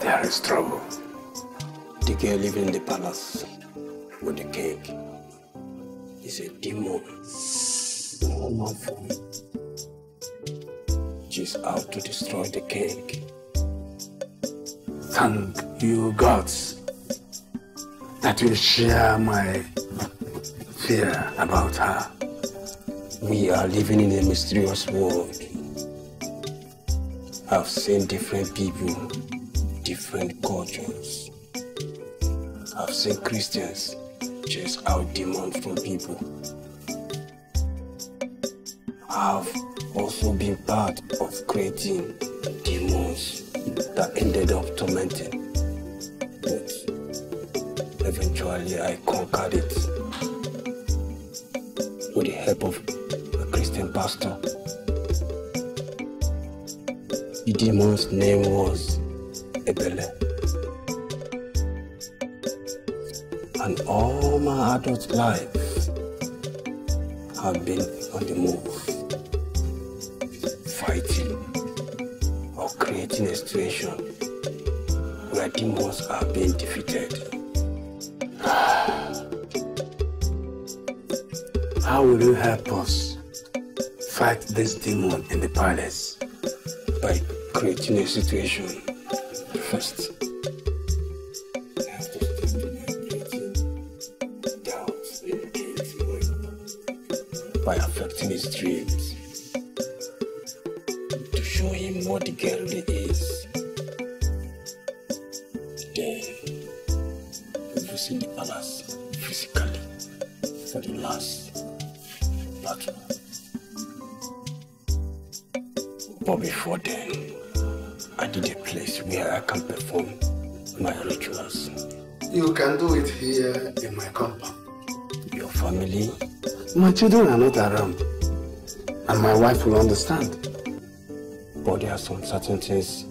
There is trouble. The girl living in the palace with the king is a demon. She's out to destroy the king. Thank you, gods, that you share my fear about her. We are living in a mysterious world. I've seen different people, different cultures. I've seen Christians chase out demons from people. I've also been part of creating demons that ended up tormenting. But eventually I conquered it with the help of a Christian pastor. The demon's name was Ebele. And all my adult life I've been on the move, fighting or creating a situation where demons are being defeated. How will you help us fight this demon in the palace? By creating a situation to show him what the girl is. Then visit the palace physically for the last battle. But before then, I need a place where I can perform my rituals. You can do it here in my compound. Your family? My children are not around. Will understand. But there are some certain things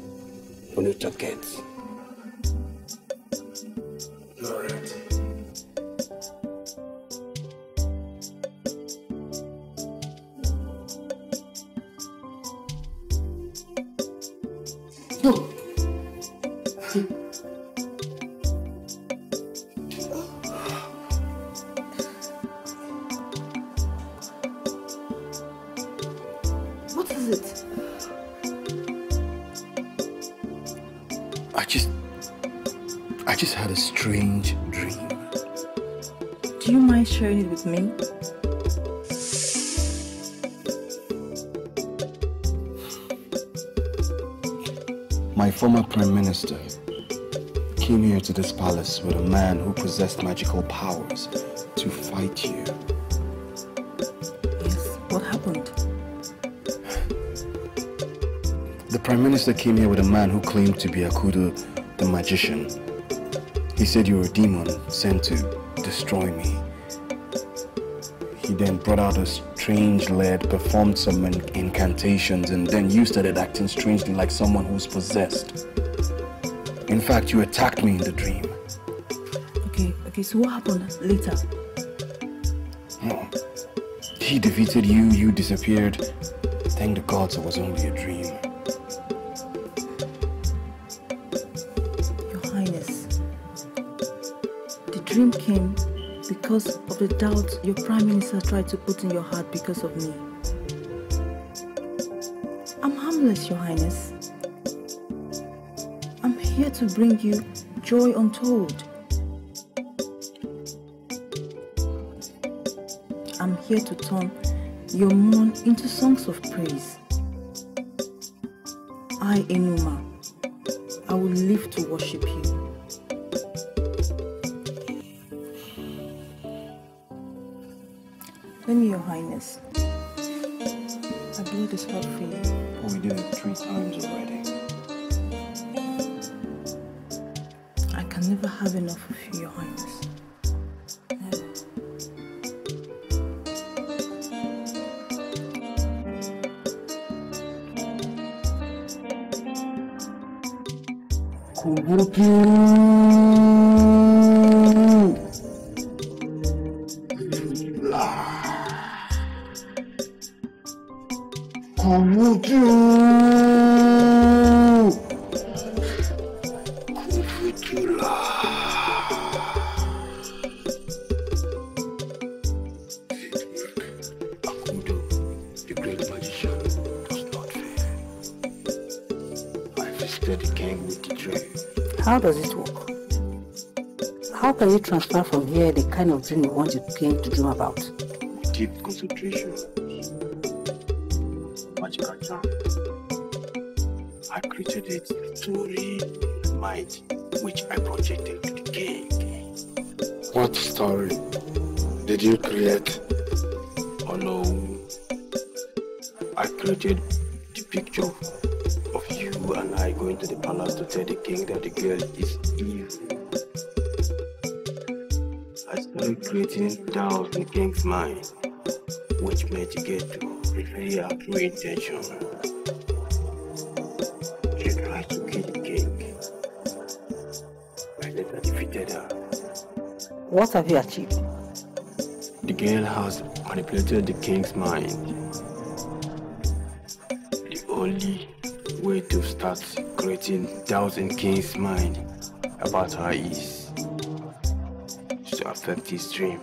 possessed magical powers to fight you. Yes. What happened? The prime minister came here with a man who claimed to be Akudo the magician. He said you were a demon sent to destroy me. He then brought out a strange lead, performed some incantations, and then you started acting strangely like someone who's possessed. In fact, you attacked me in the dream. Okay, okay, so what happened later? Oh. He defeated you, you disappeared. Thank the gods it was only a dream. Your Highness, the dream came because of the doubt your Prime Minister tried to put in your heart because of me. I'm harmless, Your Highness. I'm here to bring you joy untold. Your mourn into songs of praise. I, Enuma, I will live to worship you. Let me, Your Highness. I blew this hot for you. But we did it three times already. I can never have enough of you, Your Highness. The kind of dream you want the king to dream about? Deep concentration. Magical charm. I created a story in mind which I projected to the king. What story did you create? Oh no. I created the picture of you and I going to the palace to tell the king that the girl is mind, which made the girl to reveal her true intention. She tried to kill the king. I later defeated her. What have you achieved? The girl has manipulated the king's mind. The only way to start creating doubts in king's mind about her is to affect his dream.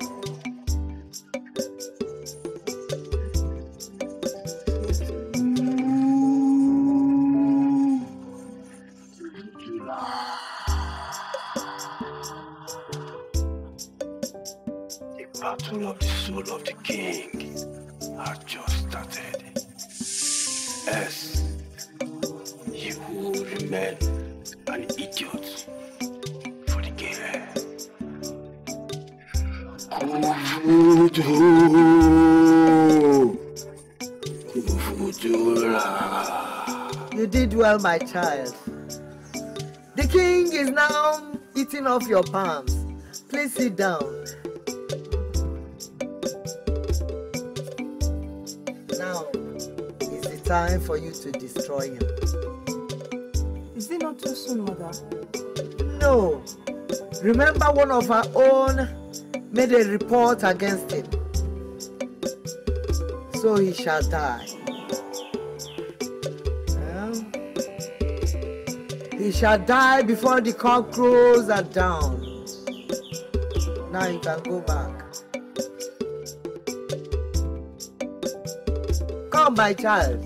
My child. The king is now eating off your palms. Please sit down. Now is the time for you to destroy him. Is it not too soon, mother? No. Remember, one of our own made a report against him. So he shall die. Shall die before the cock crows are down. Now you can go back. Come, my child.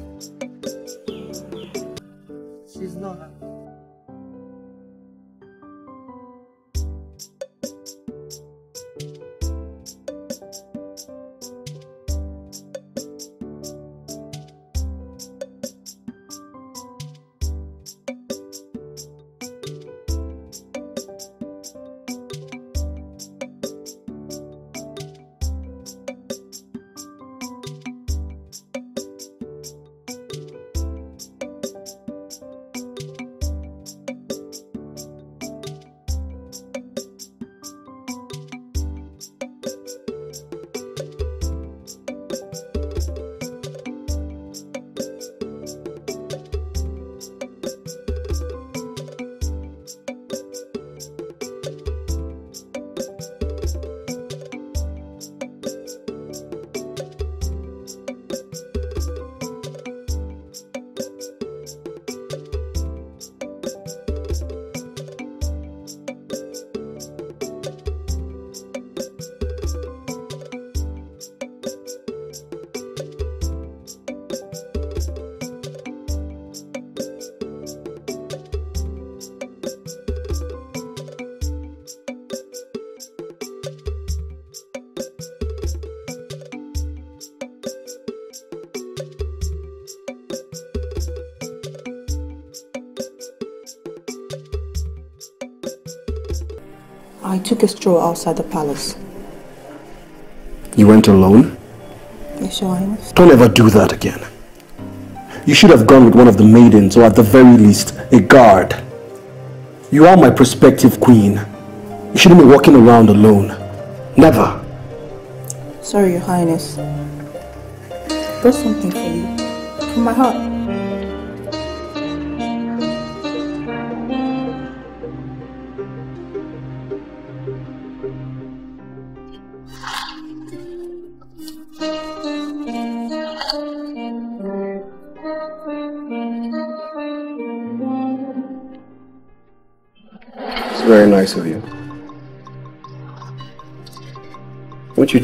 I took a stroll outside the palace. You went alone? Yes, Your Highness. Don't ever do that again. You should have gone with one of the maidens, or at the very least, a guard. You are my prospective queen. You shouldn't be walking around alone. Never. Sorry, Your Highness. Got something for you. From my heart.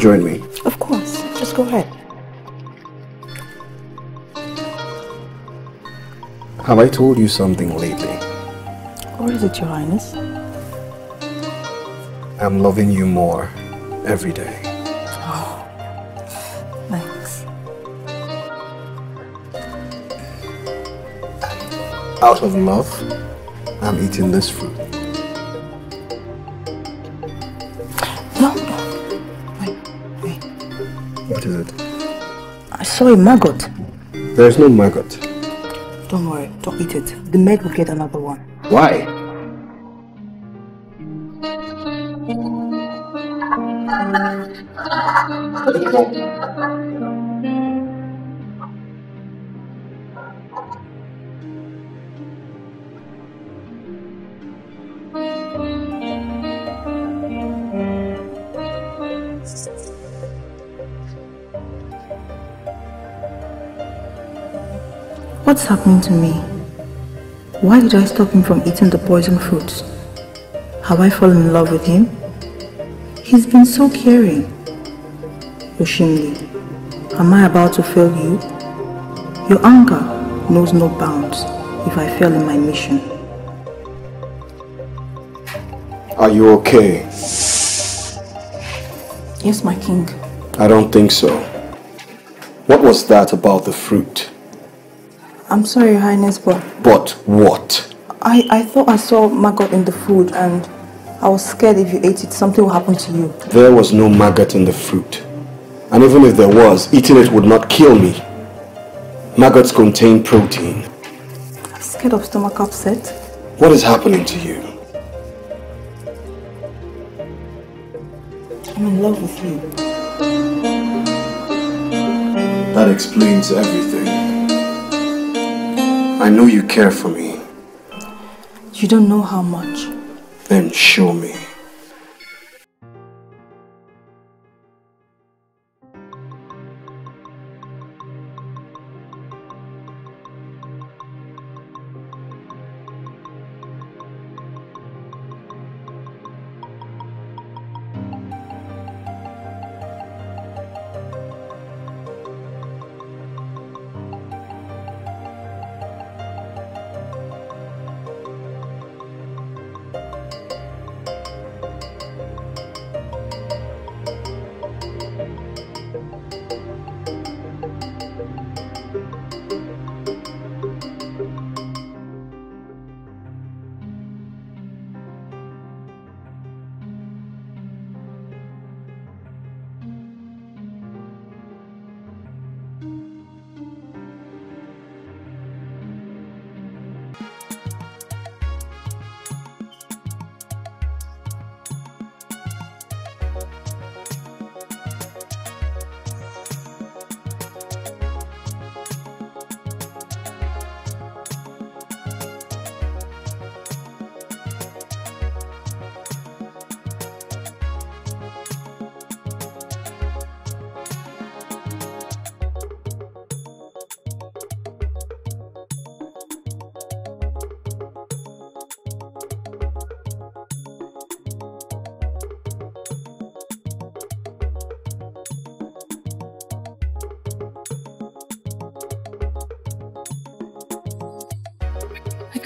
Join me? Of course. Just go ahead. Have I told you something lately? Or is it, Your Highness? I'm loving you more every day. Oh, thanks. Out of love, I'm eating this fruit. Saw a maggot. There's no maggot. Don't worry, don't eat it. The maid will get another one. Why? What's happening to me? Why did I stop him from eating the poison fruits? Have I fallen in love with him? He's been so caring. Yoshimli, am I about to fail you? Your anger knows no bounds if I fail in my mission. Are you okay? Yes, my king. I don't think so. What was that about the fruit? I'm sorry, Your Highness, but But what? I, I thought I saw maggot in the food and I was scared if you ate it, something will happen to you. There was no maggot in the fruit. And even if there was, eating it would not kill me. Maggots contain protein. I'm scared of stomach upset. What is happening to you? I'm in love with you. That explains everything. I know you care for me. You don't know how much. Then show me.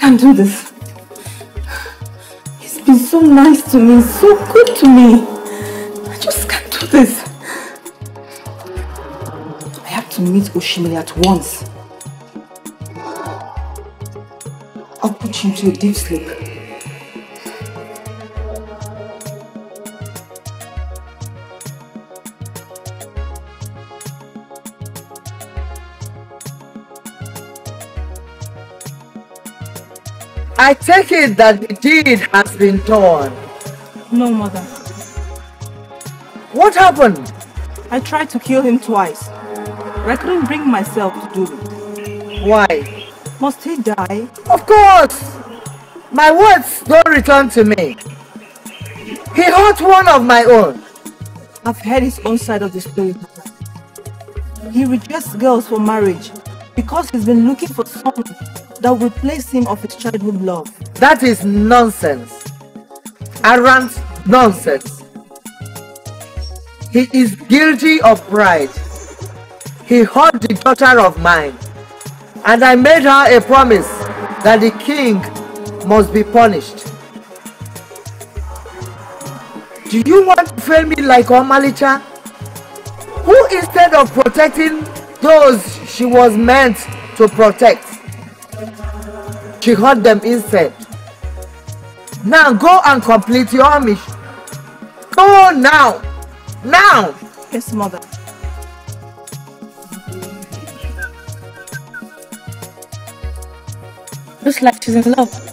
I can't do this. He's been so nice to me, so good to me. I just can't do this. I have to meet Oshimili at once. I'll put him to a deep sleep. I take it that the deed has been done. No, mother. What happened? I tried to kill him twice. But I couldn't bring myself to do it. Why? Must he die? Of course! My words don't return to me. He hurt one of my own. I've heard his own side of the story. He rejects girls for marriage because he's been looking for someone that will replace him of his childhood love. That is nonsense. Arrant nonsense. He is guilty of pride. He hurt the daughter of mine. And I made her a promise that the king must be punished. Do you want to fail me like Omalicha? Who instead of protecting those she was meant to protect, she hurt them instead. Now go and complete your mission. Go now! Now! Yes, mother. Looks like she's in love.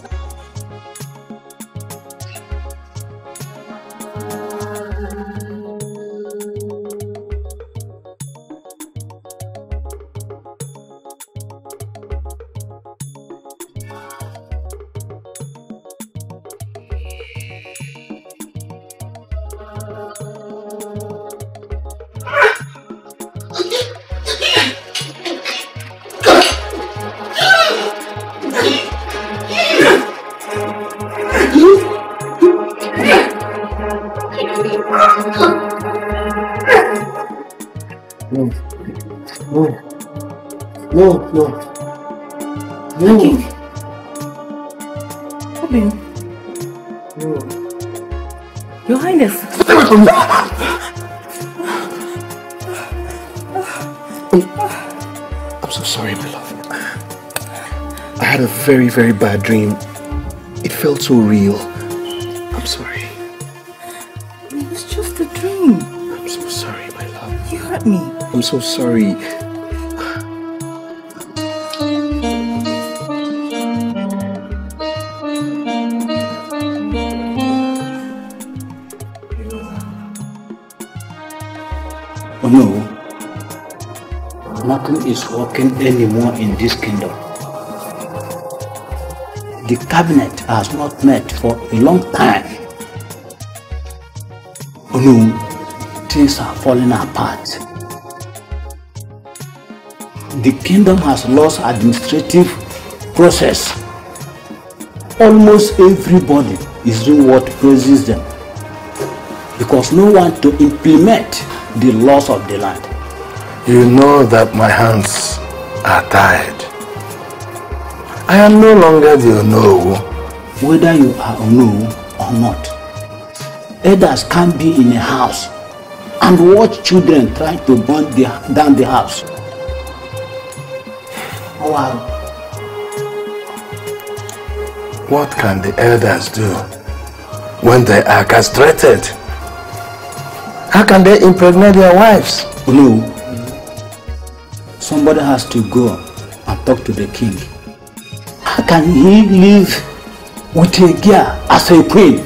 Very, very bad dream. It felt so real. I'm sorry. It was just a dream. I'm so sorry, my love. You hurt me. I'm so sorry. Oh no, nothing is working anymore in this kingdom. The cabinet has not met for a long time. No, things are falling apart. The kingdom has lost administrative process. Almost everybody is doing what pleases them because no one to implement the laws of the land. You know that my hands are tied. I am no longer the Onowu. Whether you are Onowu or not, elders can't be in a house and watch children try to burn the, down the house. Wow. What can the elders do when they are castrated? How can they impregnate their wives? No. Somebody has to go and talk to the king. How can he live with a girl as a queen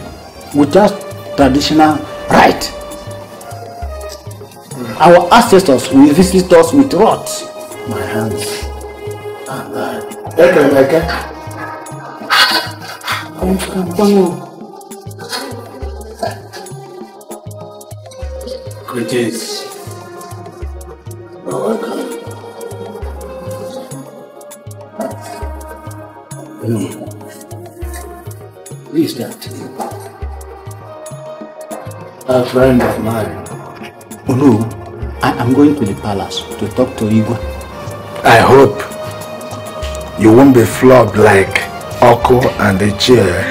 without traditional right? Our ancestors will visit us with rods. My hands are tied. Eke, Eke. Greetings. You're welcome. No. Is that? A friend of mine. Oh no, I am going to the palace to talk to Igwe. I hope you won't be flogged like Oko and the chair.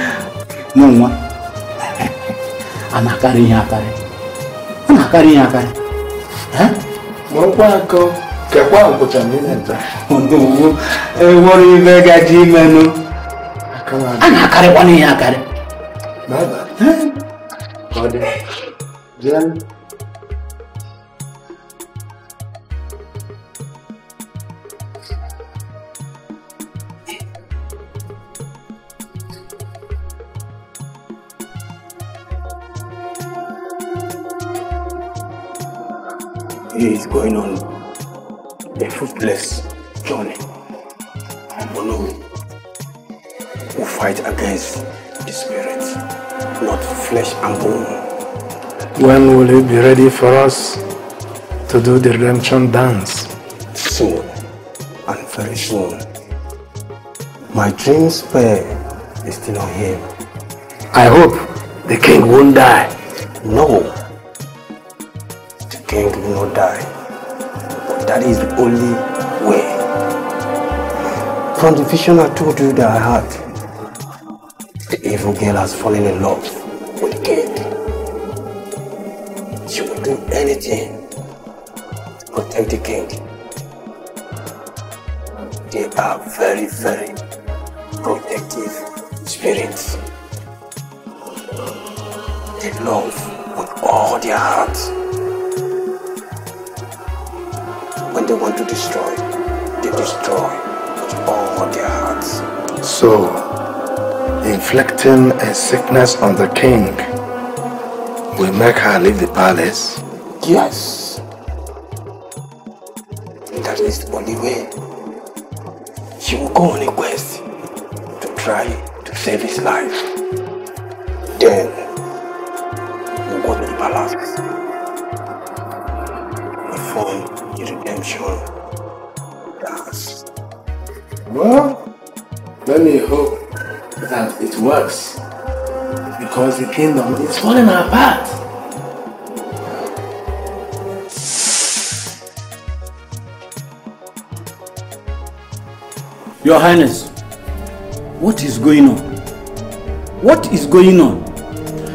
No one. I'm not carrying her carry. I'm not carrying her carry. Huh? Mọ̀rọ̀pá akọ kẹ̀kọ́ àgùntà nílẹ̀ ta. Ọdún ewúro ibẹ̀ ana kare wani ya kare? Baba. Kode jan He is going on? A foot. Flesh and bone. When will it be ready for us to do the redemption dance? Soon, and very soon. My dream spare is still on him. I hope the king won't die. No, the king will not die. But that is the only way. From the vision I told you that I had, the evil girl has fallen in love to protect the king. They are very, very protective spirits. They love with all their hearts. When they want to destroy, they destroy with all their hearts. So, inflicting a sickness on the king will make her leave the palace? Yes. That is the only way. She will go on a quest to try to save his life. Then, we'll go to the palace. Perform the redemption dance. Well, let me hope that it works. Because the kingdom is falling apart. Your Highness, what is going on? What is going on?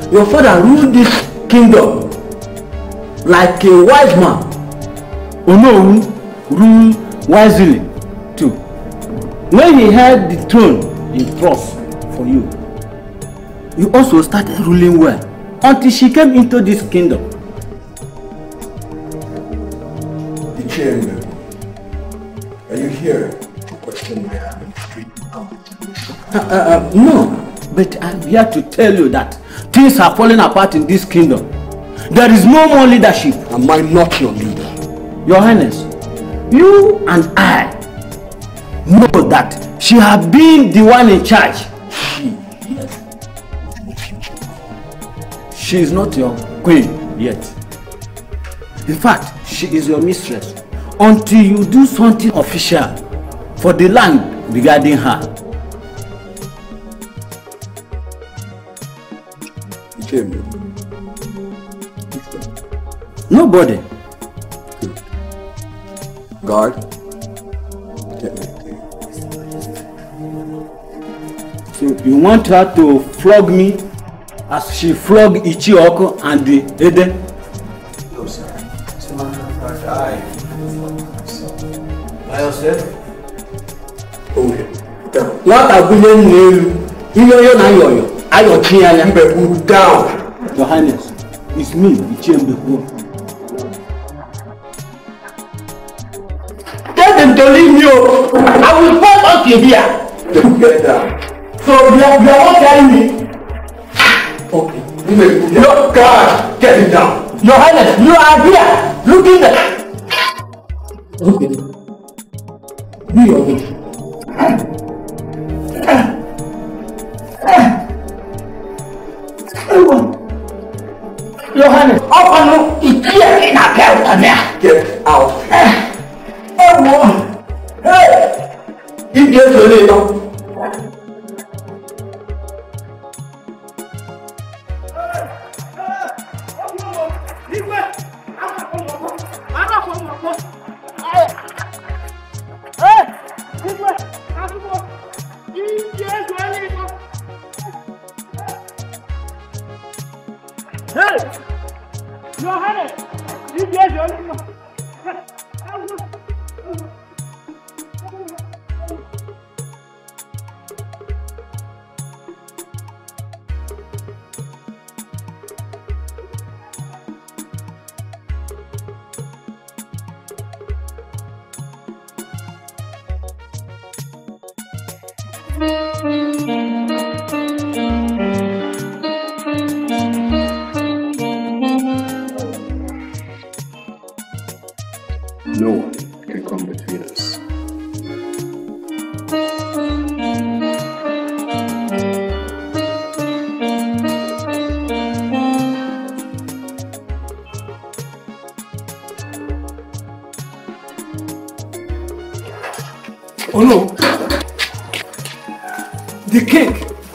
Your father ruled this kingdom like a wise man. Onowu ruled wisely too. When he held the throne in trust for you, you also started ruling well until she came into this kingdom. Here to tell you that things are falling apart in this kingdom. There is no more leadership. Am I not your leader? Your Highness, you and I know that she has been the one in charge. She is not your queen yet. In fact, she is your mistress until you do something official for the land regarding her. Chairman? Nobody. Guard? So you want her to flog me as she flog Ichioku and the Eden? No, sir. It's a matter of fact, I... By yourself? Okay. Down. nwata bunye nna elu iyoyo na yoyo ayochi anya mbekwu down. Your highness it's me ichie mbekwu tell them to leave me o i will fight until here Get down. so you are you are not carrying me. Okay. Mbekwu down. God, get him down. your highness you are here. Looking at okay. Be your Johannes, ọkọ nu ìdílé mi nà bẹ́ẹ̀ wọ̀ ní à. Get out. Ẹ wo, ìdí ètò ilé lọ.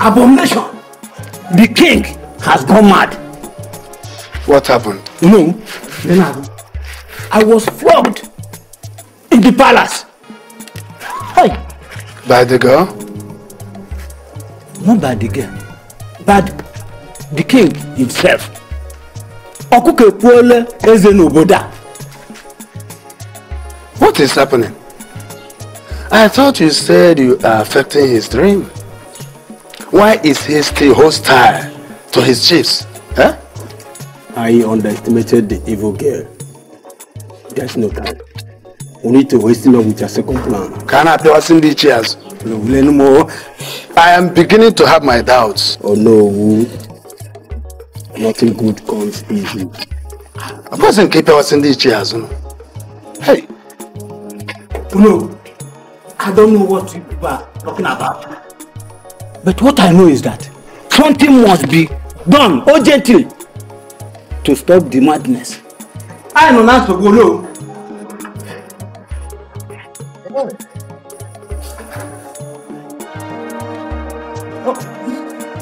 Abomination. The king has gone mad. What happened? No, then I was flogged in the palace. Hey, By the girl? not by the girl, but the king himself. Ọkụkọ ekwuola eze n'obodo a. What is happening? I thought you said you are affecting his dream. Why is he still hostile to his chiefs? Huh? I underestimated the evil girl. There's no time. We need to waste him with your second plan. Can I do Cindy chairs? No, no more. I am beginning to have my doubts. Oh no. Nothing good comes easy. I wasn't keeping us in these chairs. No? Hey, No, I don't know what you are talking about. But what I know is that something must be done urgently to stop the madness. I know not to go. No.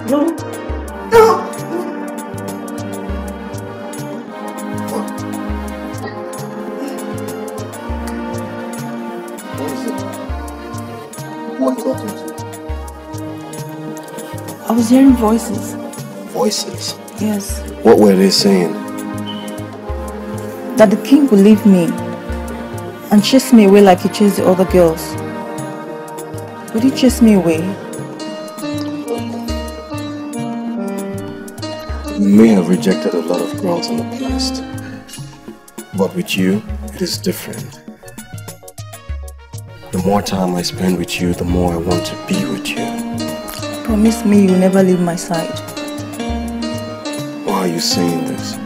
No. Was hearing voices. Voices. Yes. What were they saying? That the king will leave me and chase me away like he chased the other girls. Would he chase me away? You may have rejected a lot of girls in the past. But with you, it is different. The more time I spend with you, the more I want to be with you. Promise me you'll never leave my side. Why are you saying this?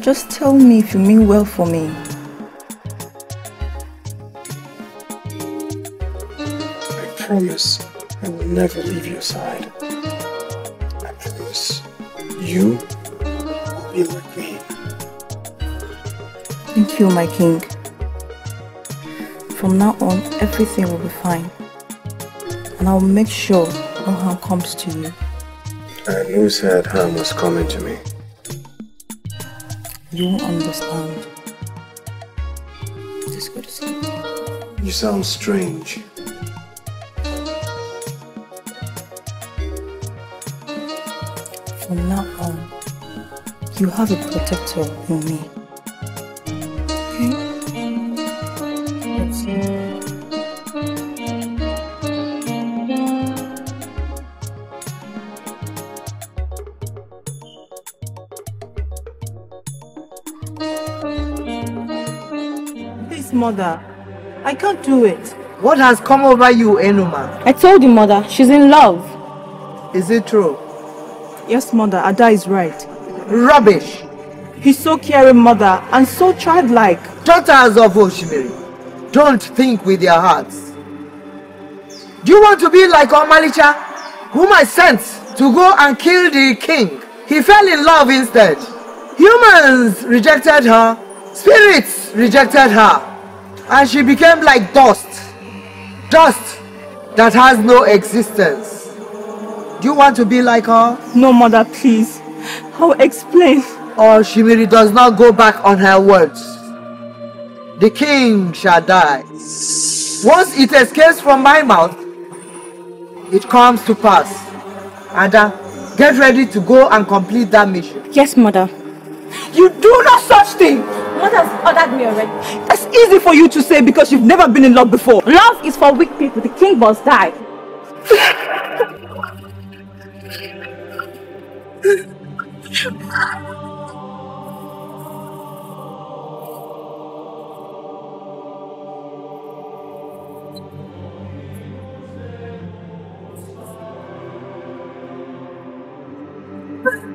Just tell me if you mean well for me. I promise I will never leave your side. I promise you will be my me. Thank you, my king. From now on, everything will be fine. And I will make sure no harm comes to you. And who said harm was coming to me? You won't understand. Just go to sleep. You sound strange. From now on, you have a protector in me. Mother. I can't do it. What has come over you, Enuma? I told you, mother, she's in love. Is it true? Yes, mother, Ada is right. Rubbish. He's so caring, mother, and so childlike. Daughters of Oshimiri, don't think with your hearts. Do you want to be like Omalicha, whom I sent to go and kill the king? He fell in love instead. Humans rejected her, spirits rejected her, and she became like dust. Dust that has no existence. Do you want to be like her? No, mother, please. I'll explain. Oshimiri does not go back on her words. The king shall die. Once it escapes from my mouth, it comes to pass. Ada, get ready to go and complete that mission. Yes, mother. You do not such thing! Mother's ordered me already easy for you to say because you've never been in love before. Love is for weak people. The king must die.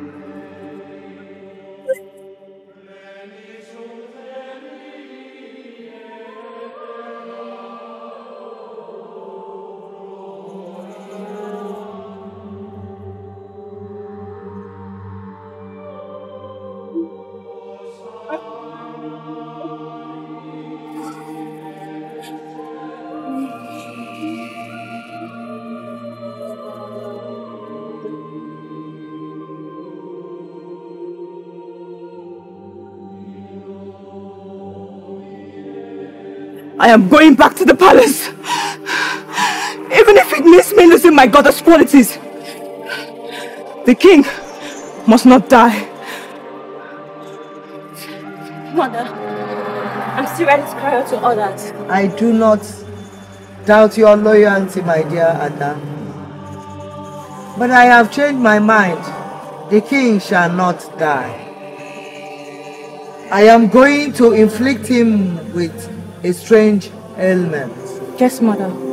I am going back to the palace. Even if it means me losing my goddess qualities. The king must not die. Mother, I'm still ready to cry out to all that. I do not doubt your loyalty, my dear Ada. But I have changed my mind. The king shall not die. I am going to inflict him with a strange ailment. Yes, mother.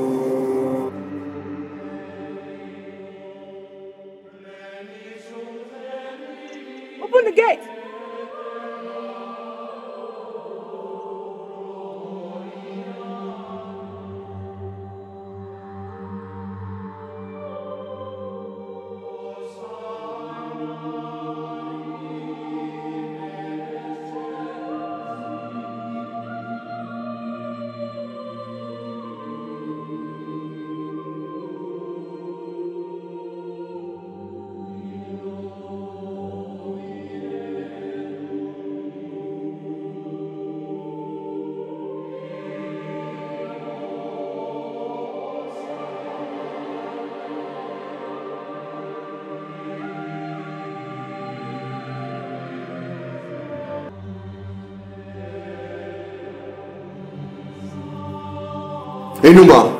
Enuma!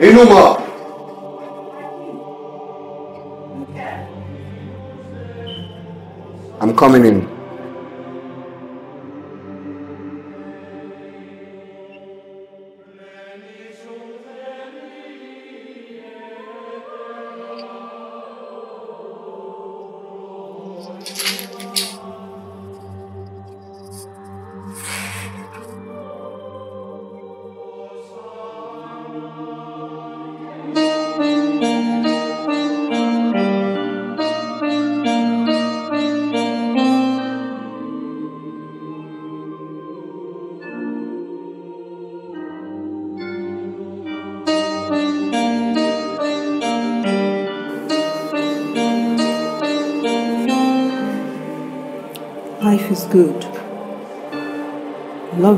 Enuma! I'm coming in.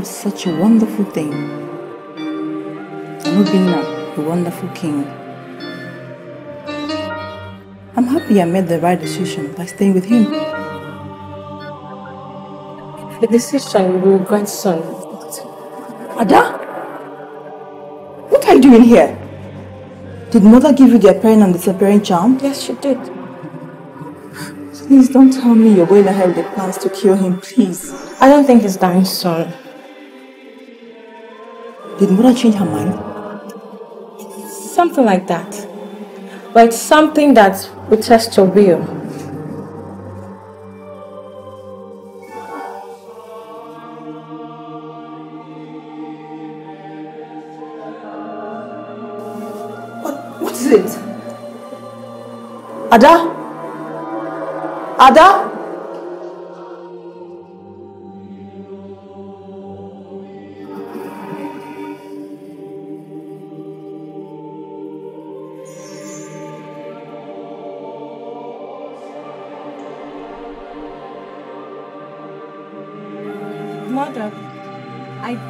Such a wonderful thing. Anubina, a wonderful king. I'm happy I made the right decision by staying with him. The decision will regret soon. Ada? What are you doing here? Did mother give you the appearing and disappearing charm? Yes, she did. Please don't tell me you're going ahead with the plans to kill him, please. I don't think he's dying soon. Did mother change her mind? Something like that. But it's something that will test your will. What is it? Ada? Ada?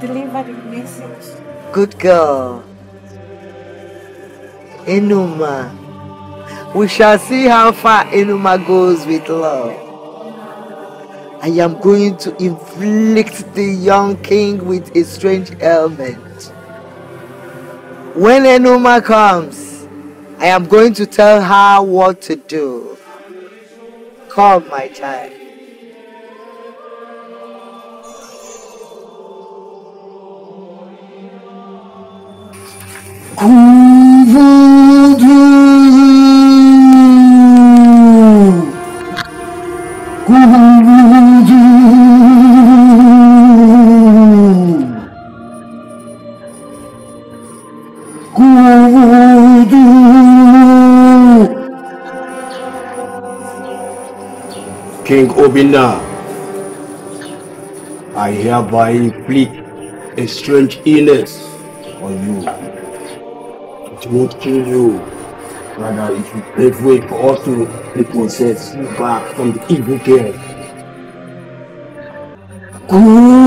Delivered message. Good girl. Enuma. We shall see how far Enuma goes with love. I am going to inflict the young king with a strange ailment. When Enuma comes, I am going to tell her what to do. Come, my child. King Obina, I hereby inflict a strange illness on you. It won't kill you. Rather, it will pave way for us to repossess you back from the evil girl. Guru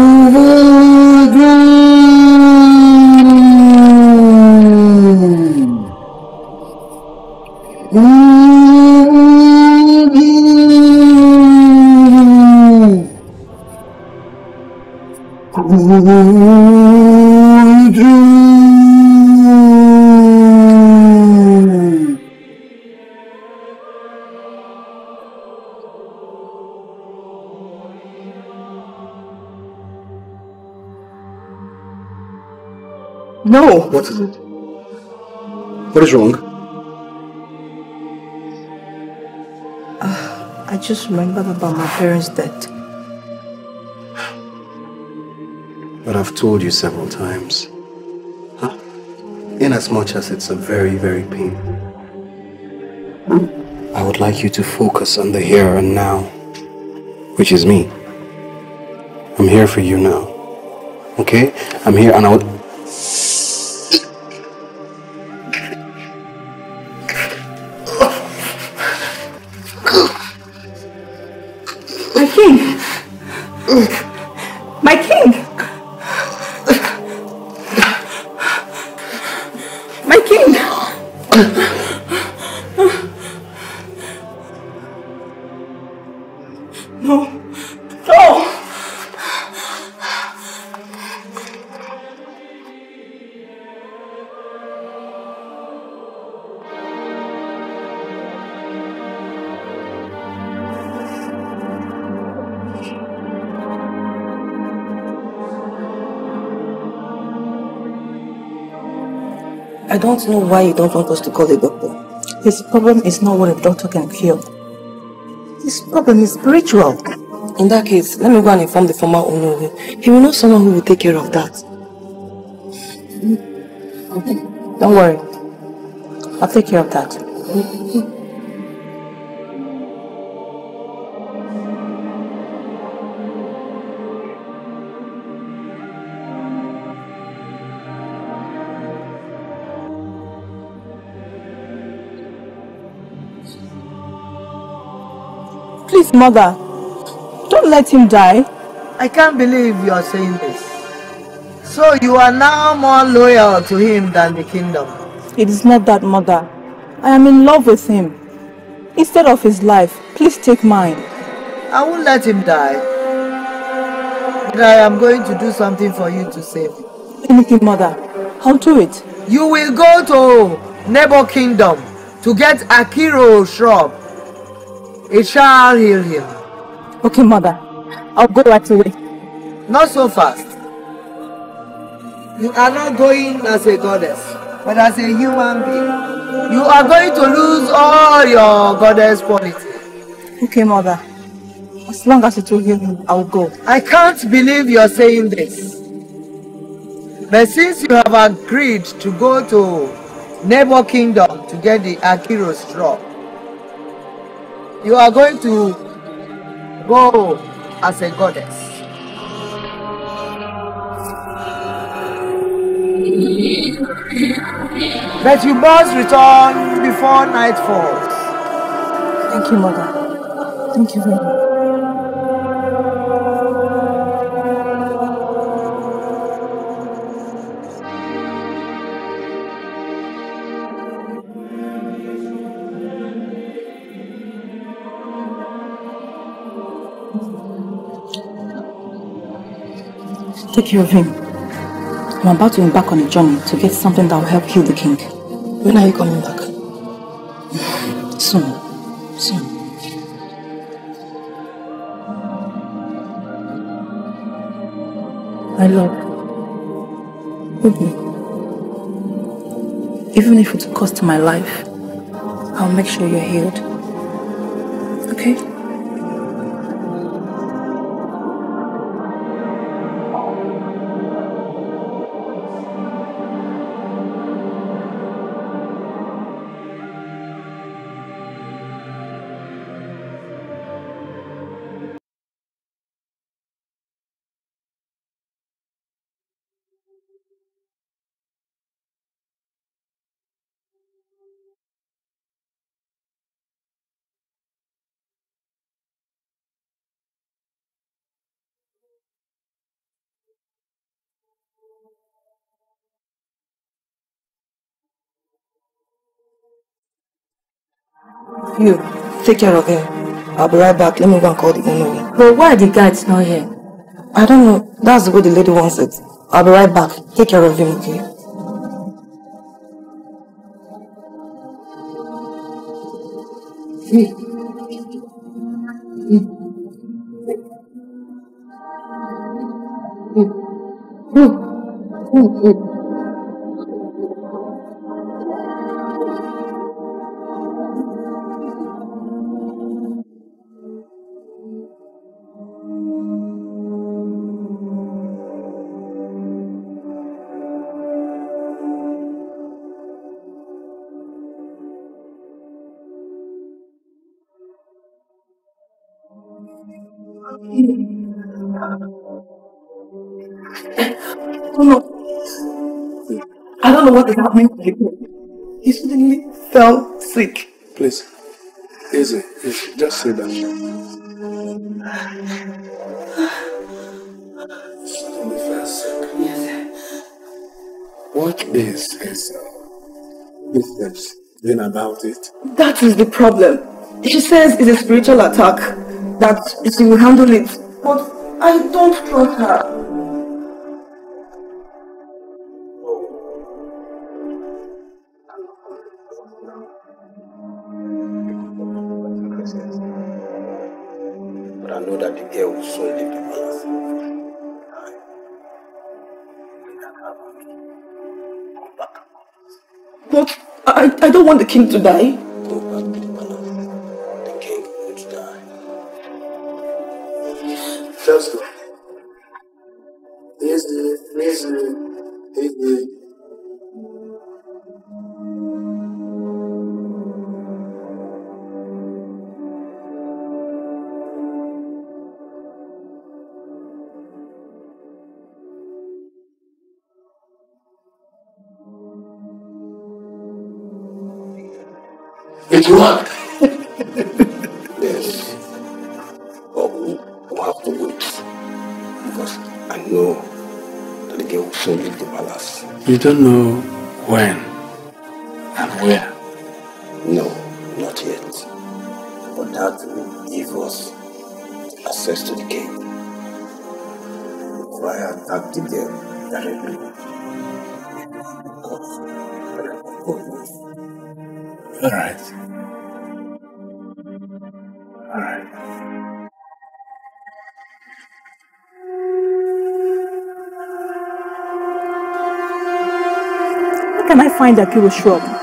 No. What is it? What is wrong? Ah, I just remembered about my parents' death. But I've told you several times. Huh? In as much as it's a very, very painful. I would like you to focus on the here and now, which is me. I'm here for you now. Okay? I'm here and I would. I don't know why you don't want us to call a doctor. His problem is not what a doctor can cure. His problem is spiritual. In that case, let me go and inform the former owner. He will know someone who will take care of that. Hmm. Don't worry. I'll take care of that. Mother. Don't let him die. I can't believe you are saying this. So you are now more loyal to him than the kingdom. It is not that, mother. I am in love with him. Instead of his life, please take mine. I won't let him die. But I am going to do something for you to save him. Anything, mother. I'll do it. You will go to Nebo Kingdom to get Akiro shrub. It shall heal him. Okay, mother. I'll go right away. Not so fast. You are not going as a goddess, but as a human being. You are going to lose all your goddess quality. Okay, mother. As long as it will heal him, I'll go. I can't believe you're saying this. But since you have agreed to go to Nebo Kingdom to get the Akiro straw, you are going to go as a goddess. But you must return before night falls. Thank you, mother. Thank you very much. Take care of him. I'm about to embark on a journey to get something that will help heal the king. When are you coming back? Soon. Soon. My love. With me. Even if it costs my life, I'll make sure you're healed. You, take care of him. I'll be right back. Let me go and call the owner. But why are the guards not here? I don't know. That's the way the lady wants it. I'll be right back. Take care of him, okay? Oh Him. He suddenly fell sick. Please. Easy, easy. Just sit down. Suddenly fell sick. Yes. What is his business doing about it? That is the problem. She says it's a spiritual attack, that she will handle it. But I don't trust her. King to die. Go It worked. yes. But we will have to wait. Because I know that the girl will soon leave the palace. You don't know when and where. No, not yet. But that will give us access to the. If I attack the girl directly, All right. Can I find Akiro shrub?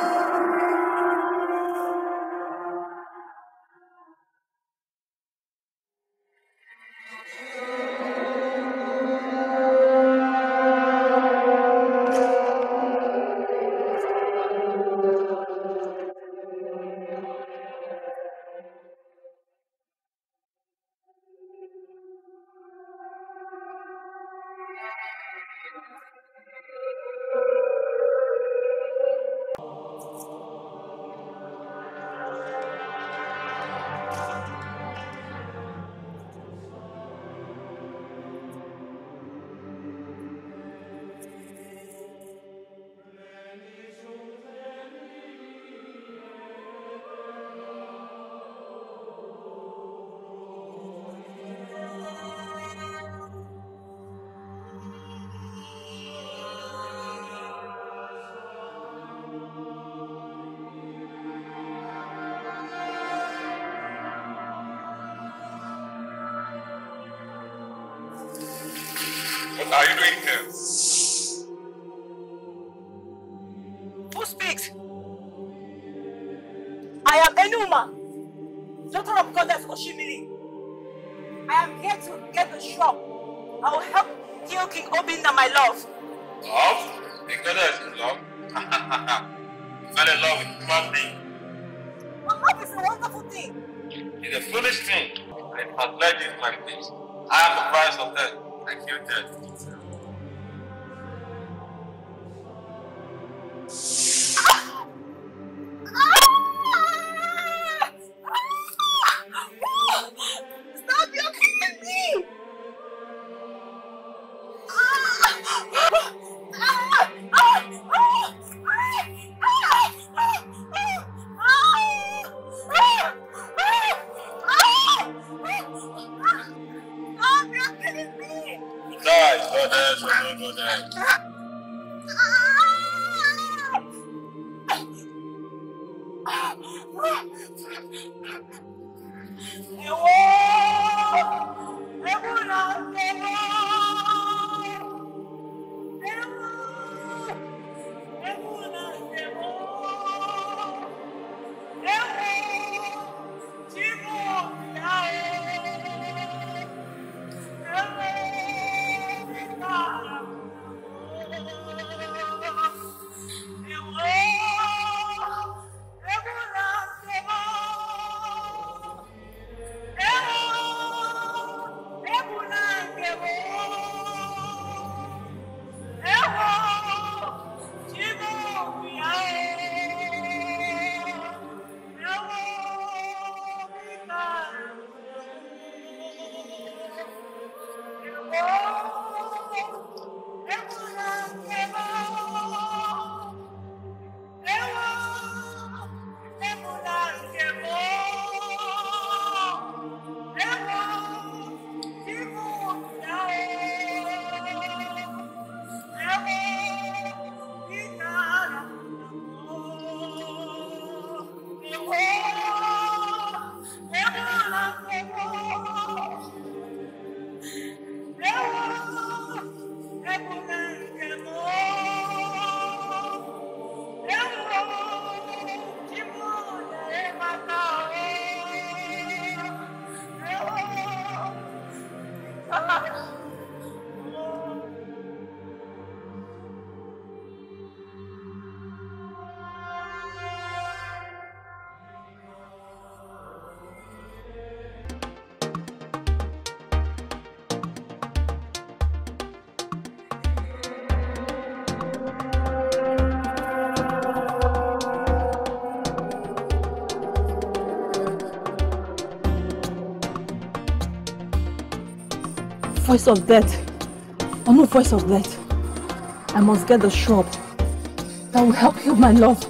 Voice of death. Oh no, voice of death. I must get the shrub that will help heal my love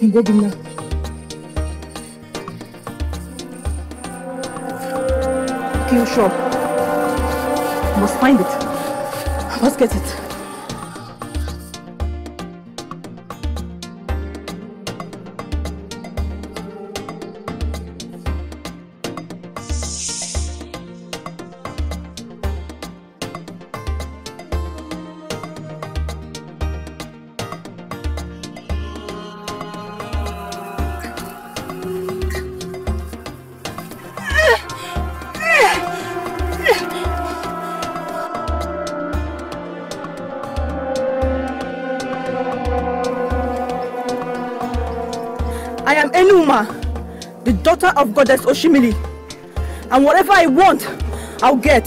in Dedina. Kill shrub. I must find it. I must get it. Of goddess Oshimili. And whatever I want, I'll get.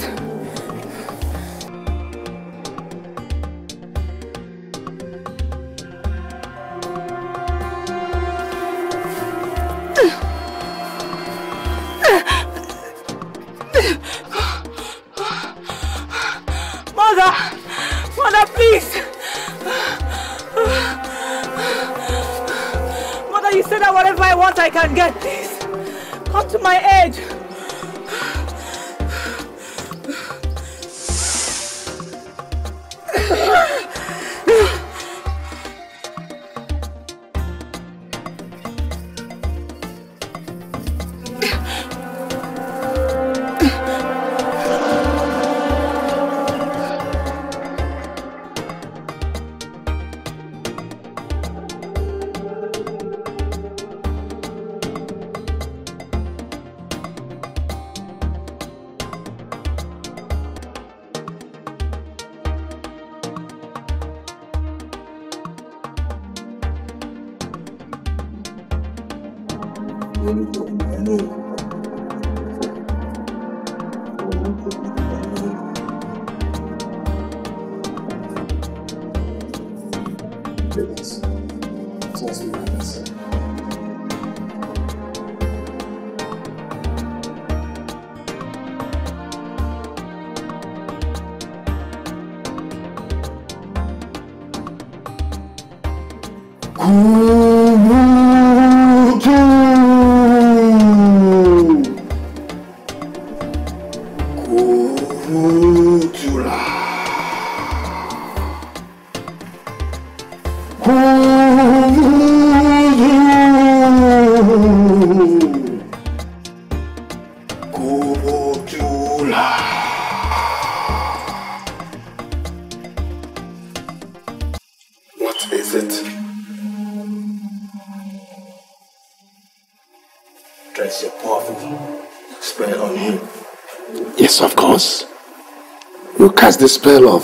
Cast the spell of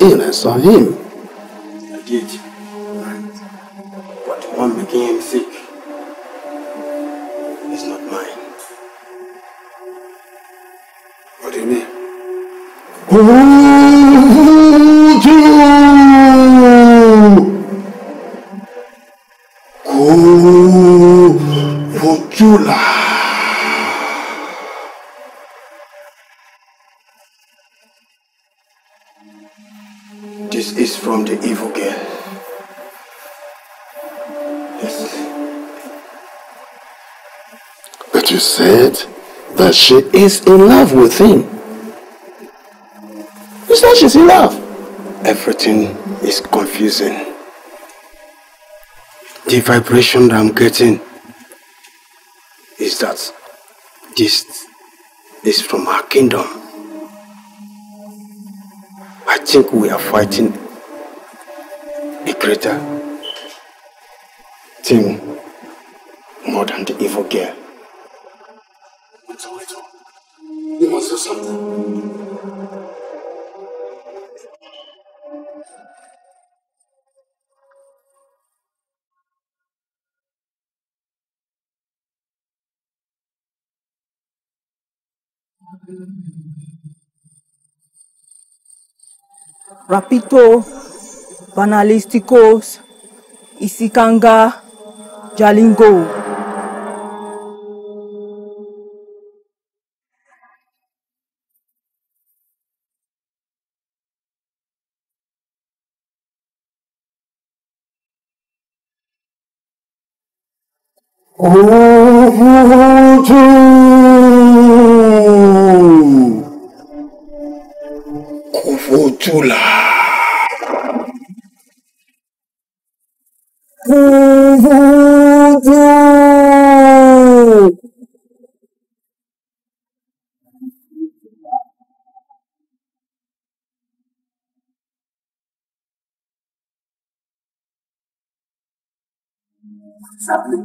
illness on him. But you said that she is in love with him. You said she's in love. Everything is confusing. The vibration that I'm getting is that this is from our kingdom. I think we are fighting a greater thing more than the evil girl. You must do something. Rapito, Banalisticos, Isikanga, Jalingo. 我不走我不走了我不走 happening?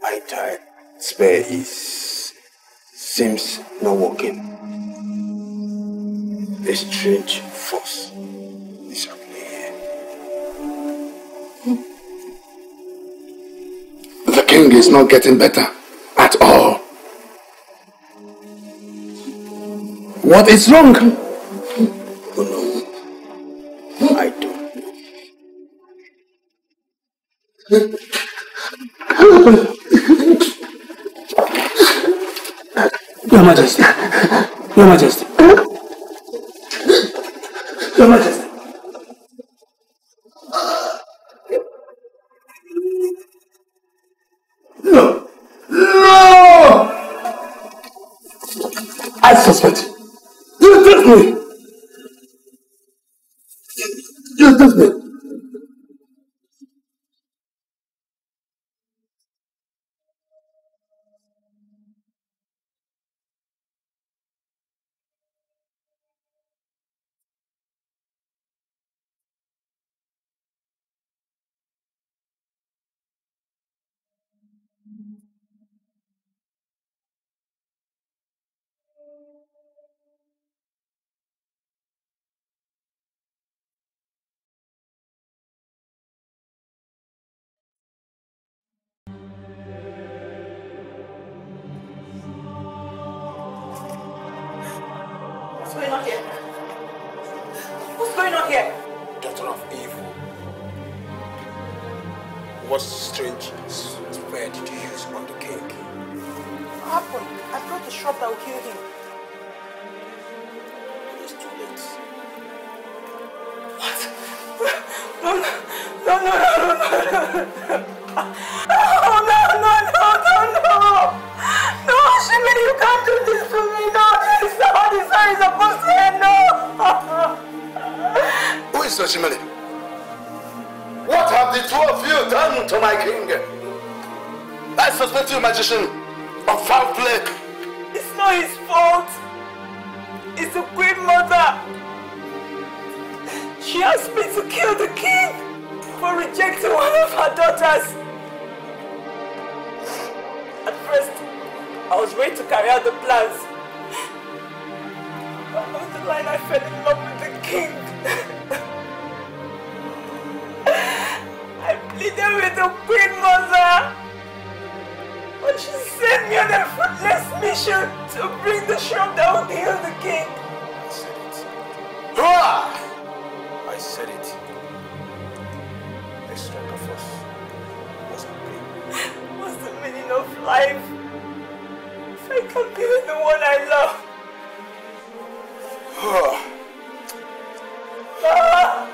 My type spare is seems not working. A strange force is happening here. Hmm. The king is not getting better at all. What is wrong? Your Majesty. Your Majesty. Your Majesty. No! to one of her daughters. At first, I was ready to carry out the plans. But on the line, I fell in love with the king. I pleaded with the queen mother. But she sent me on a fruitless mission to bring the shrub that would heal the king. Noah! life if I can be with the one I love. ah!